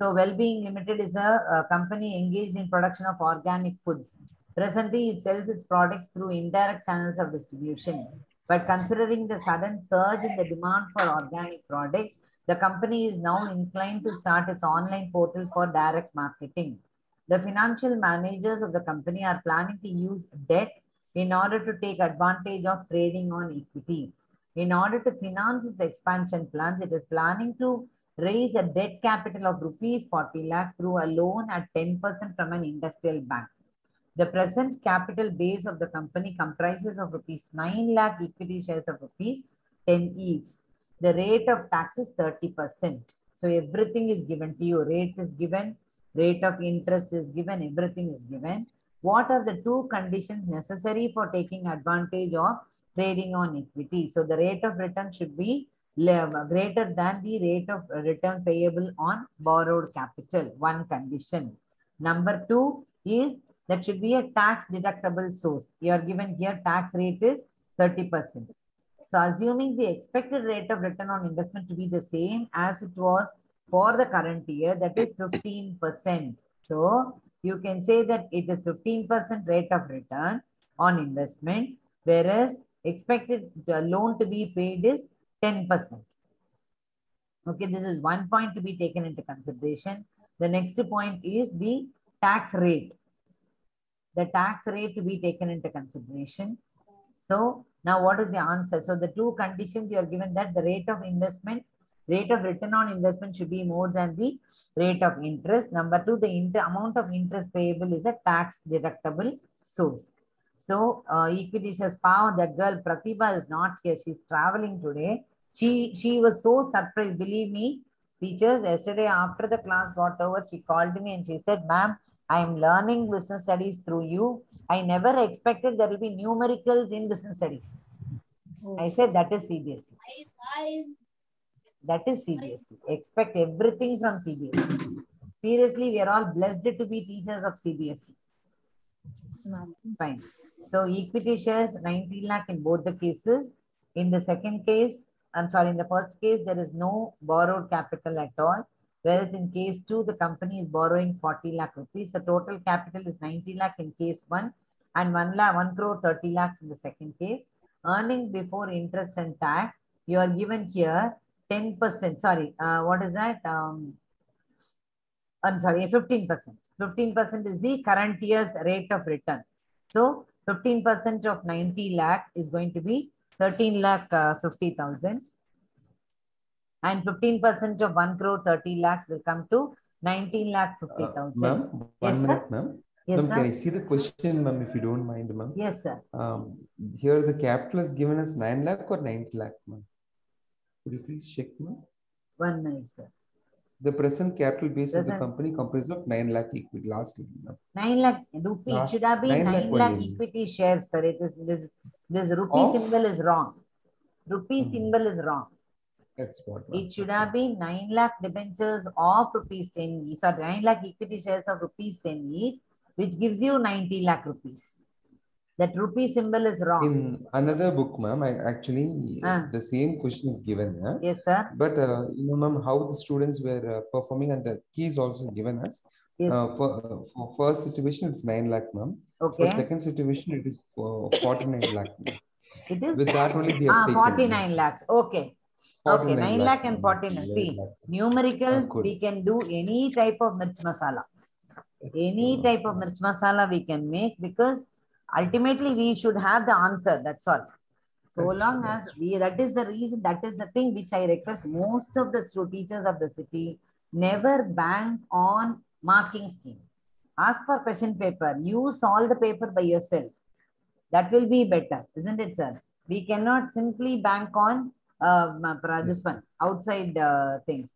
So well-being limited is a, a company engaged in production of organic foods. Presently, it sells its products through indirect channels of distribution. But considering the sudden surge in the demand for organic products, the company is now inclined to start its online portal for direct marketing. The financial managers of the company are planning to use debt in order to take advantage of trading on equity. In order to finance its expansion plans, it is planning to raise a debt capital of rupees 40 lakh through a loan at 10% from an industrial bank. The present capital base of the company comprises of rupees 9 lakh equity shares of rupees 10 each. The rate of tax is 30%. So everything is given to you. Rate is given, rate of interest is given, everything is given. What are the two conditions necessary for taking advantage of trading on equity? So the rate of return should be greater than the rate of return payable on borrowed capital. One condition. Number two is that should be a tax deductible source. You are given here tax rate is 30%. So assuming the expected rate of return on investment to be the same as it was for the current year, that is 15%. So you can say that it is 15% rate of return on investment, whereas expected the loan to be paid is 10%. Okay, this is one point to be taken into consideration. The next point is the tax rate. The tax rate to be taken into consideration. So now what is the answer? So the two conditions you are given that the rate of investment, rate of return on investment should be more than the rate of interest. Number two, the inter amount of interest payable is a tax deductible source. So uh, equity shares power, that girl Pratibha is not here. She's traveling today. She she was so surprised. Believe me, teachers, yesterday after the class got over, she called me and she said, ma'am, I am learning business studies through you. I never expected there will be numericals in business studies. Oh. I said that is CBSE. That is CBSE. Expect everything from CBSE. Seriously, we are all blessed to be teachers of CBSE. Fine. So equity shares 90 lakh in both the cases. In the second case, I'm sorry, in the first case, there is no borrowed capital at all. Whereas in case two, the company is borrowing 40 lakh rupees. The total capital is 90 lakh in case one and 1 lakh, 1 crore 30 lakhs in the second case. Earnings before interest and tax, you are given here 10%. Sorry, uh, what is that? Um, I'm sorry, 15%. 15% is the current year's rate of return. So 15% of 90 lakh is going to be 13 lakh uh, 50,000. And 15% of 1 crore 30 lakhs will come to 19 lakh Uh, 50,000. ma'am, one sir. minute, ma'am. yes, Ma'am, can I see the question, ma'am, if you don't mind, ma'am? Yes, sir. Um, here the capital is given as 9 lakh or 90 lakh, ma'am? Could you please check, ma'am? One minute, sir. The present capital base of the company comprises of 9 lakh equity, last line, ma'am. 9 lakh rupee, it Last- should have been nine lakh 9 lakh only. equity shares, sir. It is this, this rupee Of? symbol is wrong. Rupee Mhm. symbol is wrong. That's what. It should have been 9 lakh debentures of rupees 10 each, sorry, 9 lakh equity shares of rupees 10 each, which gives you 90 lakh rupees. That rupee symbol is wrong. In another book, ma'am, I actually, Ah. the same question is given, yeah? Yes, sir. But, uh, you know, ma'am, how the students were uh, performing and the key is also given us. Yes. Uh, for, uh, for first situation, it's 9 lakh, ma'am. Okay. For second situation, it is for 49 lakh. It is With that only they ah, taken. 49 lakhs. Okay. Okay, 9 lakh and ma'am. 49. See, 9 lakh. numericals, we can do any type of mirch masala. That's Any type of mirch masala we can make because ultimately we should have the answer. That's all. So That's long true, as we, that is the reason, that is the thing which I request most of the teachers of the city, never bank on marking scheme. Ask for question paper. use all the paper by yourself. That will be better, isn't it, sir? We cannot simply bank on um, uh, this one, outside uh, things.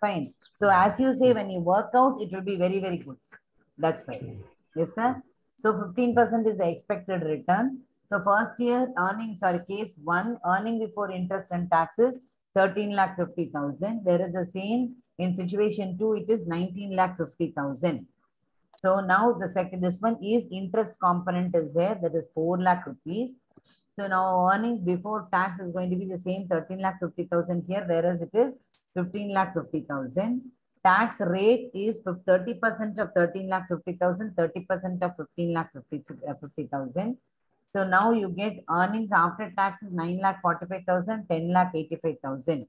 Fine. So as you say, when you work out, it will be very, very good. That's true. Yes, sir. So fifteen percent is the expected return. So first year earning, sorry, case one, earning before interest and taxes, thirteen lakh fifty thousand. Whereas the same in situation two, it is nineteen lakh fifty thousand. So now the second, this one is interest component is there, that is four lakh rupees. So now earnings before tax is going to be the same thirteen lakh fifty thousand here, whereas it is fifteen lakh fifty thousand. Tax rate is thirty percent of thirteen lakh fifty thousand, thirty percent of fifteen lakh fifty thousand. So now you get earnings after taxes nine lakh forty-five thousand, ten lakh eighty-five thousand.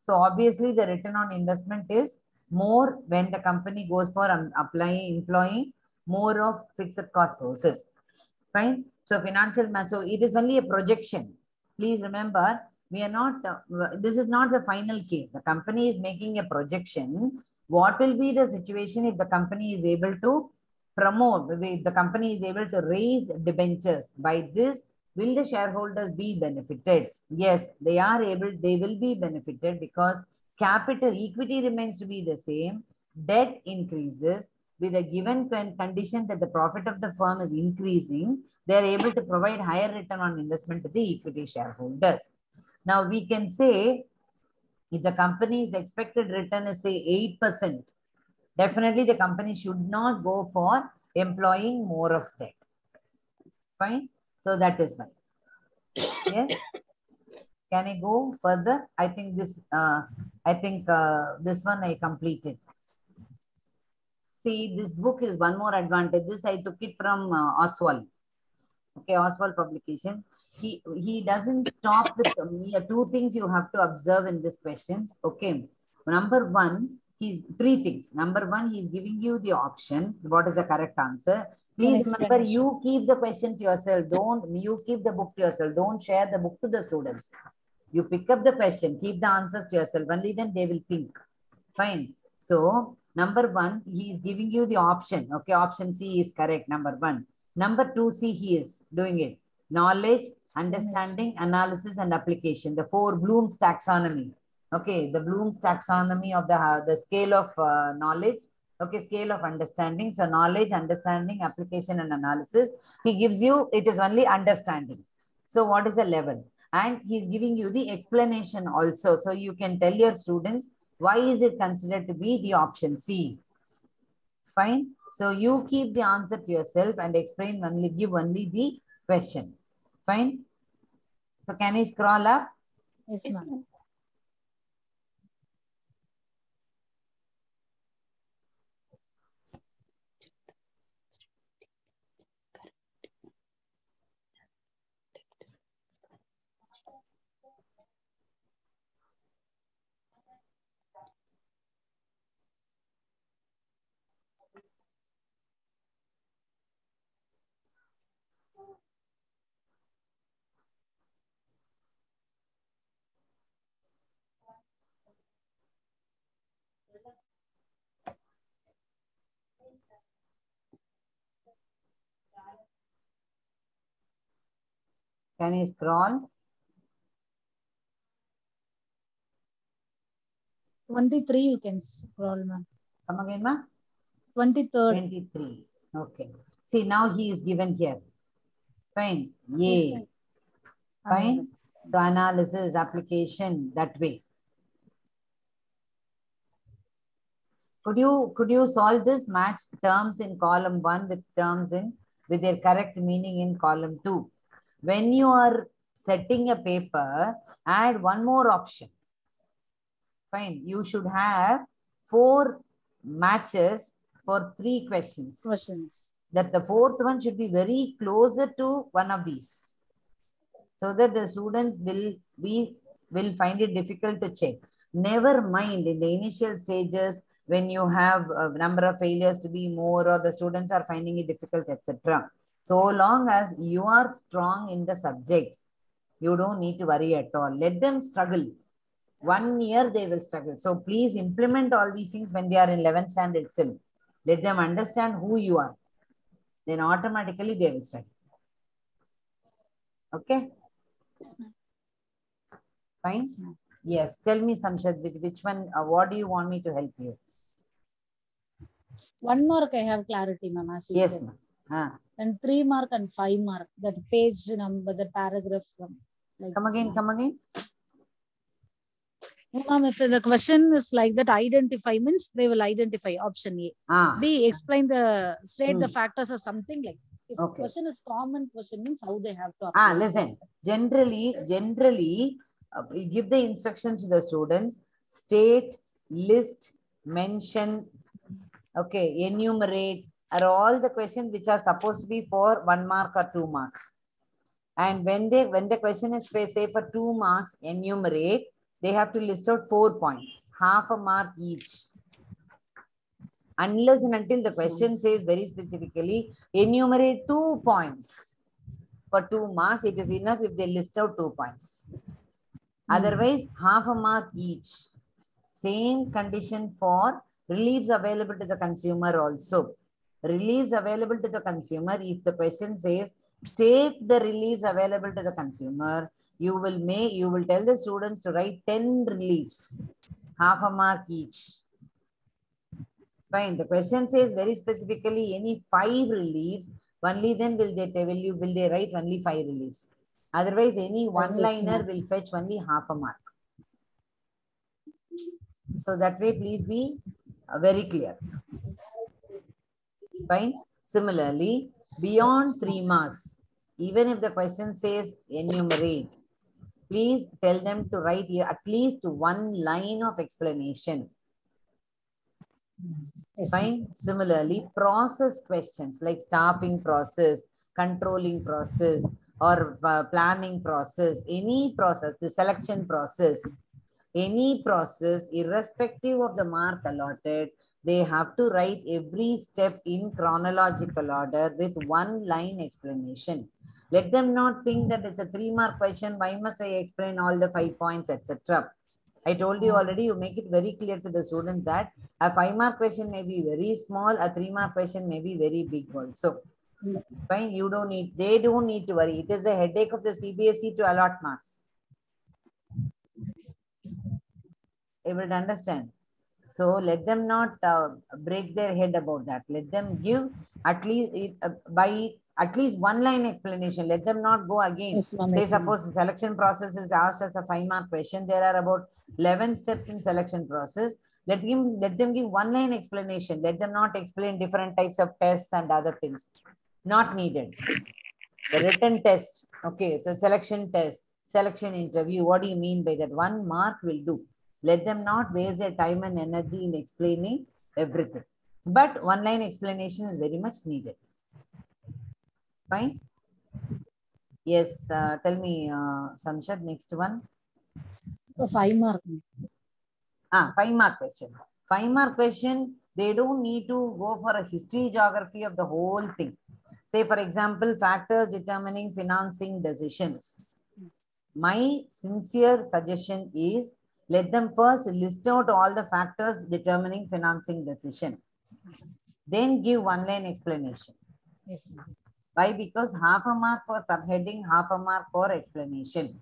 So obviously the return on investment is more when the company goes for um, applying, employing more of fixed cost sources. Fine. So financial so it is only a projection. Please remember, we are not, uh, this is not the final case. The company is making a projection. What will be the situation if the company is able to promote, if the company is able to raise debentures? By this, will the shareholders be benefited? Yes, they are able, they will be benefited because capital equity remains to be the same. Debt increases with a given condition that the profit of the firm is increasing. They are able to provide higher return on investment to the equity shareholders. Now we can say if the company's expected return is say 8%, definitely the company should not go for employing more of debt. Fine. So that is fine. Yes. Can I go further? I think this, uh, I think uh, this one I completed. See, this book is one more advantage. This I took it from uh, Oswaal. Okay, Oswaal Publications. He he doesn't stop with um, yeah, two things you have to observe in these questions. Okay, number one, he's three things. Number one, he's giving you the option. What is the correct answer? Please remember, you keep the question to yourself. Don't you keep the book to yourself. Don't share the book to the students. You pick up the question, keep the answers to yourself. Only then they will think. Fine. So number one, he is giving you the option. Okay, option C is correct. Number one. Number two, see he is doing it. Knowledge, understanding, analysis, and application. The four Bloom's taxonomy. Okay, the Bloom's taxonomy of the uh, the scale of uh, knowledge. Okay, scale of understanding. So knowledge, understanding, application, and analysis. He gives you it is only understanding. So what is the level? And he's giving you the explanation also. So you can tell your students why is it considered to be the option C. Fine. So you keep the answer to yourself and explain only, give only the question. Fine. So can you scroll up? Yes, ma'am. Can I scroll? Twenty-three you can scroll, ma'am. Come again, ma? Twenty-third. 23. Okay. See, now he is given here. Fine. Yay. ma'am. Fine. So analysis, application, that way. Could you could you solve this match terms in column one with terms in with their correct meaning in column two? When you are setting a paper, add one more option. Fine. You should have four matches for three questions. Questions. That the fourth one should be very closer to one of these so that the student will be will find it difficult to check. Never mind in the initial stages when you have a number of failures to be more or the students are finding it difficult, etc. So long as you are strong in the subject, You don't need to worry at all. Let them struggle. One year they will struggle. So please implement all these things when they are in 11th standard itself. Let them understand who you are. Then automatically they will study. Okay, Yes, ma'am. fine. Yes. Yes, tell me, Samshad, which, which one, uh, what do you want me to help you? One more I have clarity, ma'am, Yes, ma'am. And three mark and five mark, that page number, the paragraph. um, Like, come again, come again. Ma'am, if the question is like that, identify means they will identify option A. Ah, B, explain the, state the factors or something like. If Okay. question is common question means how they have to. ah, listen, generally, generally, uh, we give the instructions to the students, state, list, mention, okay, enumerate, are all the questions which are supposed to be for one mark or two marks. And when they, when the question is say say for two marks, enumerate, they have to list out four points, half a mark each. Unless and until the question says very specifically, enumerate two points. For two marks, it is enough if they list out two points. Hmm. Otherwise, half a mark each. Same condition for reliefs available to the consumer also. Reliefs available to the consumer, if the question says, state the reliefs available to the consumer, you will make, you will tell the students to write ten reliefs, half a mark each. Fine, the question says very specifically any five reliefs, only then will they, will you, will they write only five reliefs. Otherwise, any one liner will fetch only half a mark. So that way, please be very clear. Fine. Similarly, beyond three marks, even if the question says enumerate, please tell them to write at least one line of explanation. Fine. Similarly, process questions like staffing process, controlling process, or uh, planning process, any process, the selection process, any process, irrespective of the mark allotted, they have to write every step in chronological order with one line explanation. Let them not think that it's a three mark question. Why must I explain all the five points, etc. I told you hmm. already, you make it very clear to the students that a five mark question may be very small, a three mark question may be very big also. Hmm. Fine, you don't need, they don't need to worry. It is a headache of the CBSE to allot marks. Able to understand? So let them not uh, break their head about that. Let them give at least it, uh, by at least one line explanation. Let them not go again. Yes. Say Yes, suppose the selection process is asked as a five mark question. There are about 11 steps in selection process. Let them, let them give one line explanation. Let them not explain different types of tests and other things. Not needed. The written test. Okay, so selection test, selection interview. What do you mean by that? One mark will do. Let them not waste their time and energy in explaining everything. But one line explanation is very much needed. Fine. Yes, uh, tell me, uh, Samshad, next one. So five mark. Ah, five mark question. Five mark question, they don't need to go for a history geography of the whole thing. Say, for example, factors determining financing decisions. My sincere suggestion is let them first list out all the factors determining financing decision. Then give one line explanation. Yes, ma'am. Why? Because half a mark for subheading, half a mark for explanation.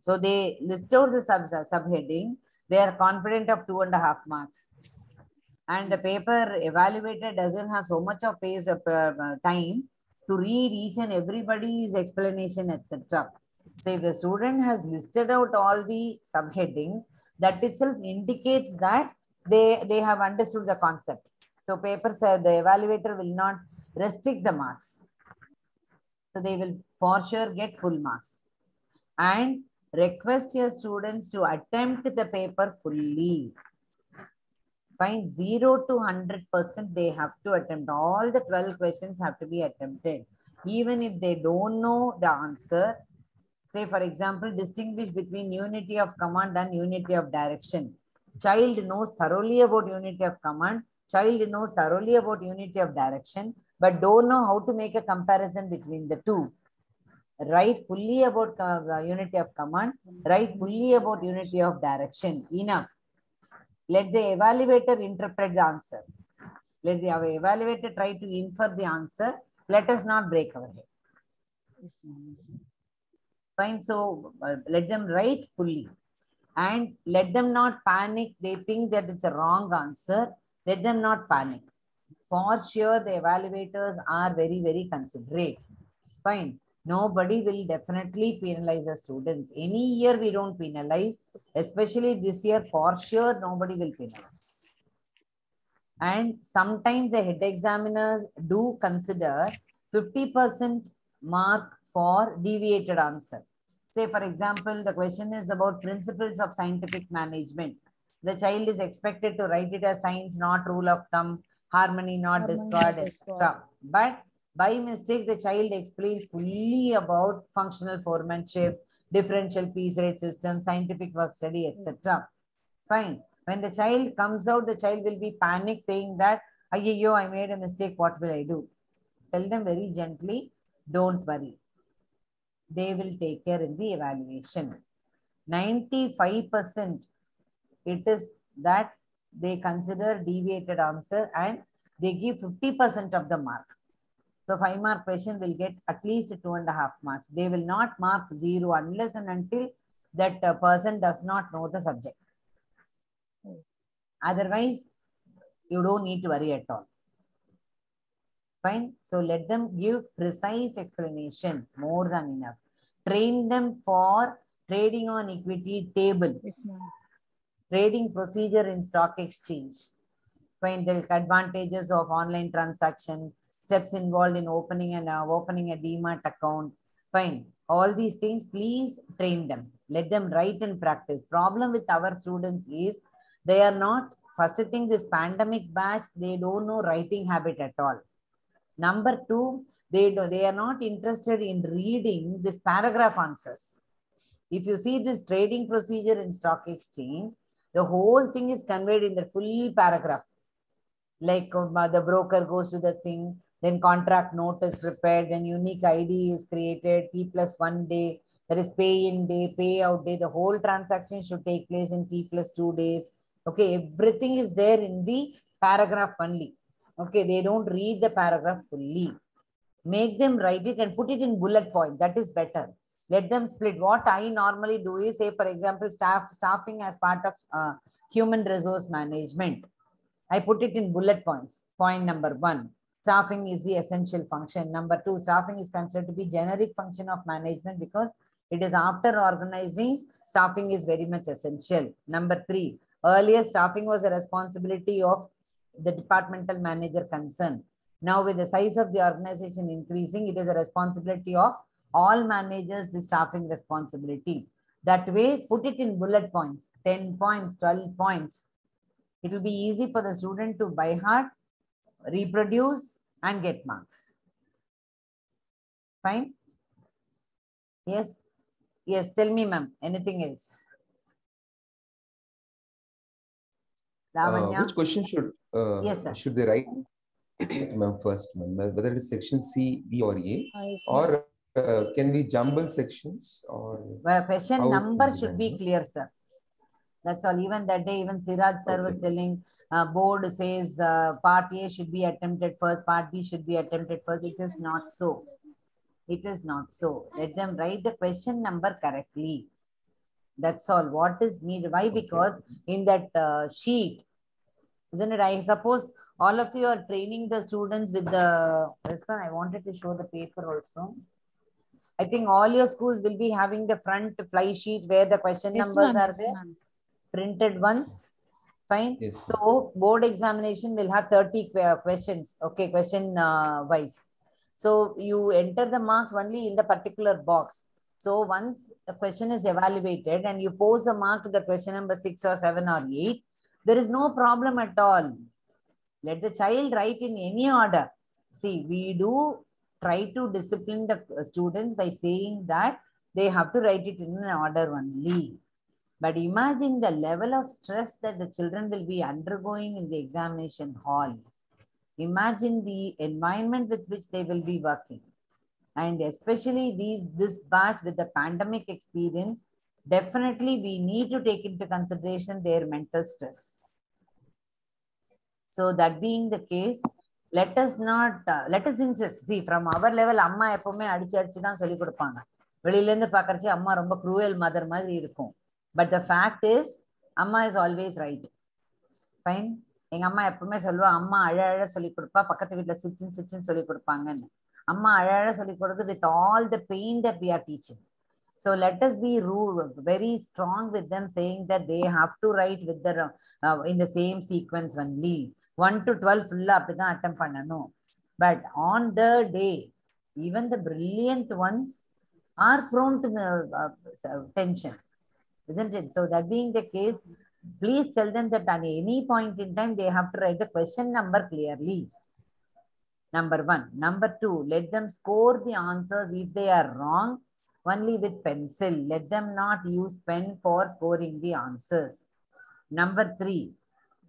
So they list out the sub subheading. They are confident of two and a half marks. And the paper evaluator doesn't have so much of pace of uh, time to read each and everybody's explanation, etc. So if the student has listed out all the subheadings, that itself indicates that they, they have understood the concept. So paper said the evaluator will not restrict the marks. So they will for sure get full marks. And request your students to attempt the paper fully. Find 0 to 100% they have to attempt. All the 12 questions have to be attempted. Even if they don't know the answer, say for example, distinguish between unity of command and unity of direction. Child knows thoroughly about unity of command. Child knows thoroughly about unity of direction, but don't know how to make a comparison between the two. write fully about uh, unity of command, write fully about unity of direction. Enough. Let the evaluator interpret the answer. Let the evaluator try to infer the answer. Let us not break our head. Yes, ma'am. Yes, ma'am. Fine. So uh, let them write fully and let them not panic. They think that it's a wrong answer. Let them not panic. For sure, the evaluators are very, very considerate. Fine. Nobody will definitely penalize the students. Any year we don't penalize, especially this year, for sure, nobody will penalize. And sometimes the head examiners do consider 50% mark for deviated answer. Say, for example, the question is about principles of scientific management. The child is expected to write it as science, not rule of thumb, harmony, not Harmony, discord, etc. But by mistake, the child explained fully about functional foremanship, differential piece rate system, scientific work study, etc. Hmm. Fine. When the child comes out, the child will be panic saying that, yo, I made a mistake, what will I do? Tell them very gently, don't worry. They will take care in the evaluation. 95% it is that they consider deviated answer and they give 50% of the mark. So five mark question will get at least two and a half marks. They will not mark zero unless and until that uh, person does not know the subject. Otherwise, you don't need to worry at all. Fine. So let them give precise explanation, more than enough. Train them for trading on equity table, Yes, trading procedure in stock exchange. Find the advantages of online transaction, steps involved in opening and uh, opening a demat account. Fine. All these things, please train them. Let them write and practice. Problem with our students is they are not, first thing, this pandemic batch, they don't know writing habit at all. Number two, they, do, they are not interested in reading this paragraph answers. If you see this trading procedure in stock exchange, the whole thing is conveyed in the full paragraph. Like uh, the broker goes to the thing, then contract note is prepared, then unique ID is created, T plus one day, there is pay in day, pay out day. The whole transaction should take place in T plus two days. Okay, everything is there in the paragraph only. Okay, they don't read the paragraph fully. Make them write it and put it in bullet point. That is better. Let them split. What I normally do is say, for example, staff staffing as part of uh, human resource management. I put it in bullet points. Point number one, staffing is the essential function. Number two, staffing is considered to be generic function of management because it is after organizing, staffing is very much essential. Number three, earlier staffing was a responsibility of the departmental manager concerned. Now with the size of the organization increasing, it is a responsibility of all managers, the staffing responsibility. That way, put it in bullet points, 10 points, 12 points. It will be easy for the student to by heart, reproduce and get marks. Fine? Yes? Yes, tell me ma'am, anything else? Uh, which question should uh, Yes, sir. should they write, ma'am? First, one whether it is section C, B, or A, or uh, can we jumble sections or Well, question number should be clear, sir. That's all. Even that day, even Siraj sir was telling, uh, board says, uh, part A should be attempted first, part B should be attempted first. It is not so. It is not so. Let them write the question number correctly. That's all. What is needed? Why? Okay. Because in that uh, sheet, isn't it? I suppose all of you are training the students with the, this one, I wanted to show the paper also. I think all your schools will be having the front fly sheet where the question Yes, numbers ma'am. are there, ma'am. printed ones. Fine. Yes. So board examination will have 30 questions. Okay, question uh, wise. So you enter the marks only in the particular box. So once the question is evaluated and you pose the mark to the question number six or seven or eight, there is no problem at all. Let the child write in any order. See, we do try to discipline the students by saying that they have to write it in an order only. But imagine the level of stress that the children will be undergoing in the examination hall. Imagine the environment with which they will be working. And especially these this batch with the pandemic experience, definitely we need to take into consideration their mental stress. So that being the case, let us not, uh, let us insist. See, from our level, அம்மா எப்பவுமே அடிச்சு அடிச்சு தான் சொல்லி கொடுப்பாங்க. வெளியில இருந்து பாக்கறச்சு அம்மா ரொம்ப குரூவல் மதர் மாதிரி இருக்கும். பட் த ஃபேக்ட் இஸ் அம்மா இஸ் ஆல்வேஸ் ரைட் ஃபைன் எங்க அம்மா எப்பவுமே சொல்லுவா அம்மா அழழ சொல்லி கொடுப்பா பக்கத்து வீட்டுல சிச்சின் சிச்சின் சொல்லி கொடுப்பாங்கன்னு. அம்மா அழழ சொல்லி கொடுக்குது with all the pain that we are teaching so let us be rule very strong with them saying that they have to write with the in the same sequence only one to twelve ஃபுல்லா அப்படிதான் அட்டம் பண்ணணும் but on the day even the brilliant ones are prone to tension isn't it? So that being the case, please tell them that at any point in time they have to write the question number clearly. Number one. Number two, let them score the answers if they are wrong only with pencil. Let them not use pen for scoring the answers. Number three,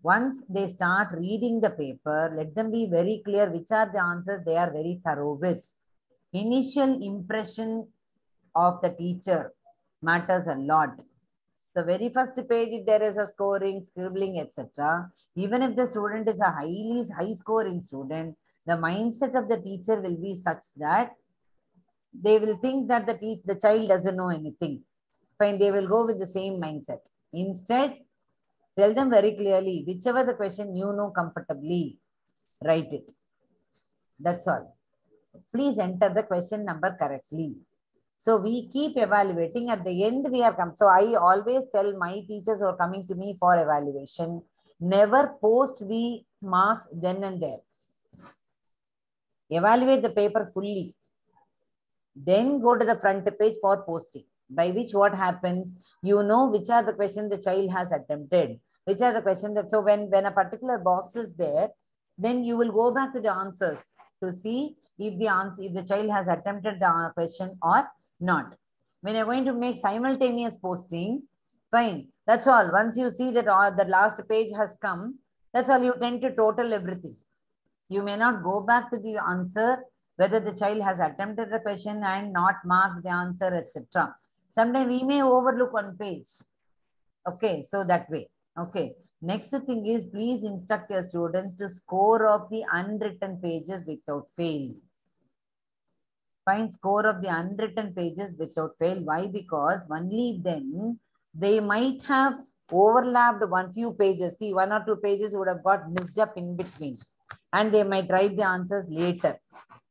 once they start reading the paper, let them be very clear which are the answers they are very thorough with. Initial impression of the teacher matters a lot. The very first page, if there is a scoring, scribbling, etc., even if the student is a highly high scoring student, the mindset of the teacher will be such that they will think that the, the child doesn't know anything. Fine, they will go with the same mindset. Instead, tell them very clearly, whichever the question you know comfortably, write it. That's all. Please enter the question number correctly. So we keep evaluating. At the end, we are come. So I always tell my teachers who are coming to me for evaluation, never post the marks then and there. Evaluate the paper fully. Then go to the front page for posting. By which what happens, you know which are the questions the child has attempted, which are the questions that so when when a particular box is there, then you will go back to the answers to see if the answer if the child has attempted the question or not. When you're going to make simultaneous posting, fine. That's all. Once you see that uh, the last page has come, that's all. You tend to total everything. You may not go back to the answer whether the child has attempted the question and not marked the answer, etc. Sometimes we may overlook one page. Okay, so that way. Okay. Next thing is please instruct your students to score of the unwritten pages without fail find score of the unwritten pages without fail. Why? Because only then they might have overlapped one few pages. See, one or two pages would have got mixed up in between and they might write the answers later.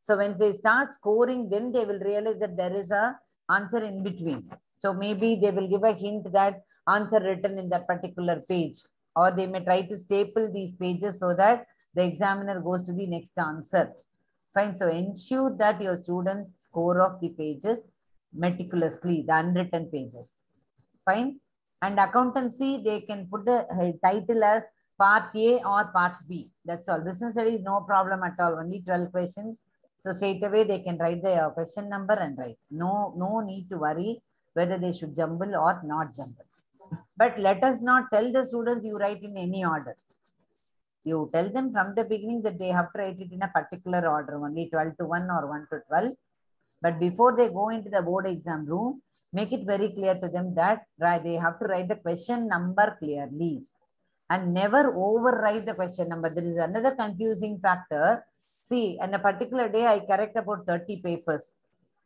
So when they start scoring, then they will realize that there is a answer in between. So maybe they will give a hint that answer written in that particular page or they may try to staple these pages so that the examiner goes to the next answer. Fine. So ensure that your students score off the pages meticulously, the unwritten pages. Fine. And accountancy, they can put the uh, title as part A or part B. That's all. Business studies, no problem at all. Only 12 questions. So straight away they can write the uh, question number and write. No, no need to worry whether they should jumble or not jumble. But let us not tell the students you write in any order you tell them from the beginning that they have to write it in a particular order, only 12 to 1 or 1 to 12. But before they go into the board exam room, make it very clear to them that they have to write the question number clearly and never overwrite the question number. There is another confusing factor. See, on a particular day, I correct about 30 papers.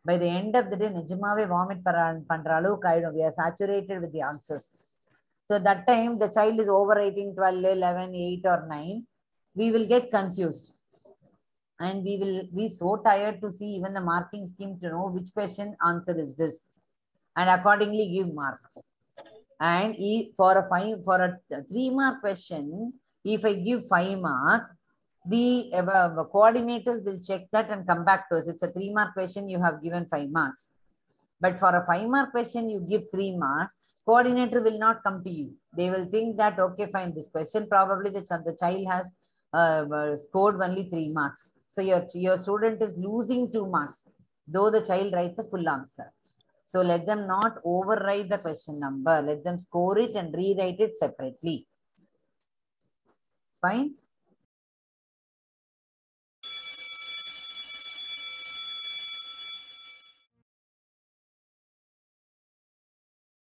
By the end of the day, Nijimave vomit pandralu We are saturated with the answers. So that time, the child is overrating 12, 11, 8 or 9. We will get confused. And we will be so tired to see even the marking scheme to know which question answer is this. And accordingly give mark. And for a five, for a three mark question, if I give five mark, the uh, coordinators will check that and come back to us. It's a three mark question, you have given five marks. But for a five mark question, you give three marks coordinator will not come to you. They will think that, okay, fine, this question probably the, the child has uh, uh, scored only three marks. So your, your student is losing two marks, though the child writes the full answer. So let them not overwrite the question number. Let them score it and rewrite it separately. Fine.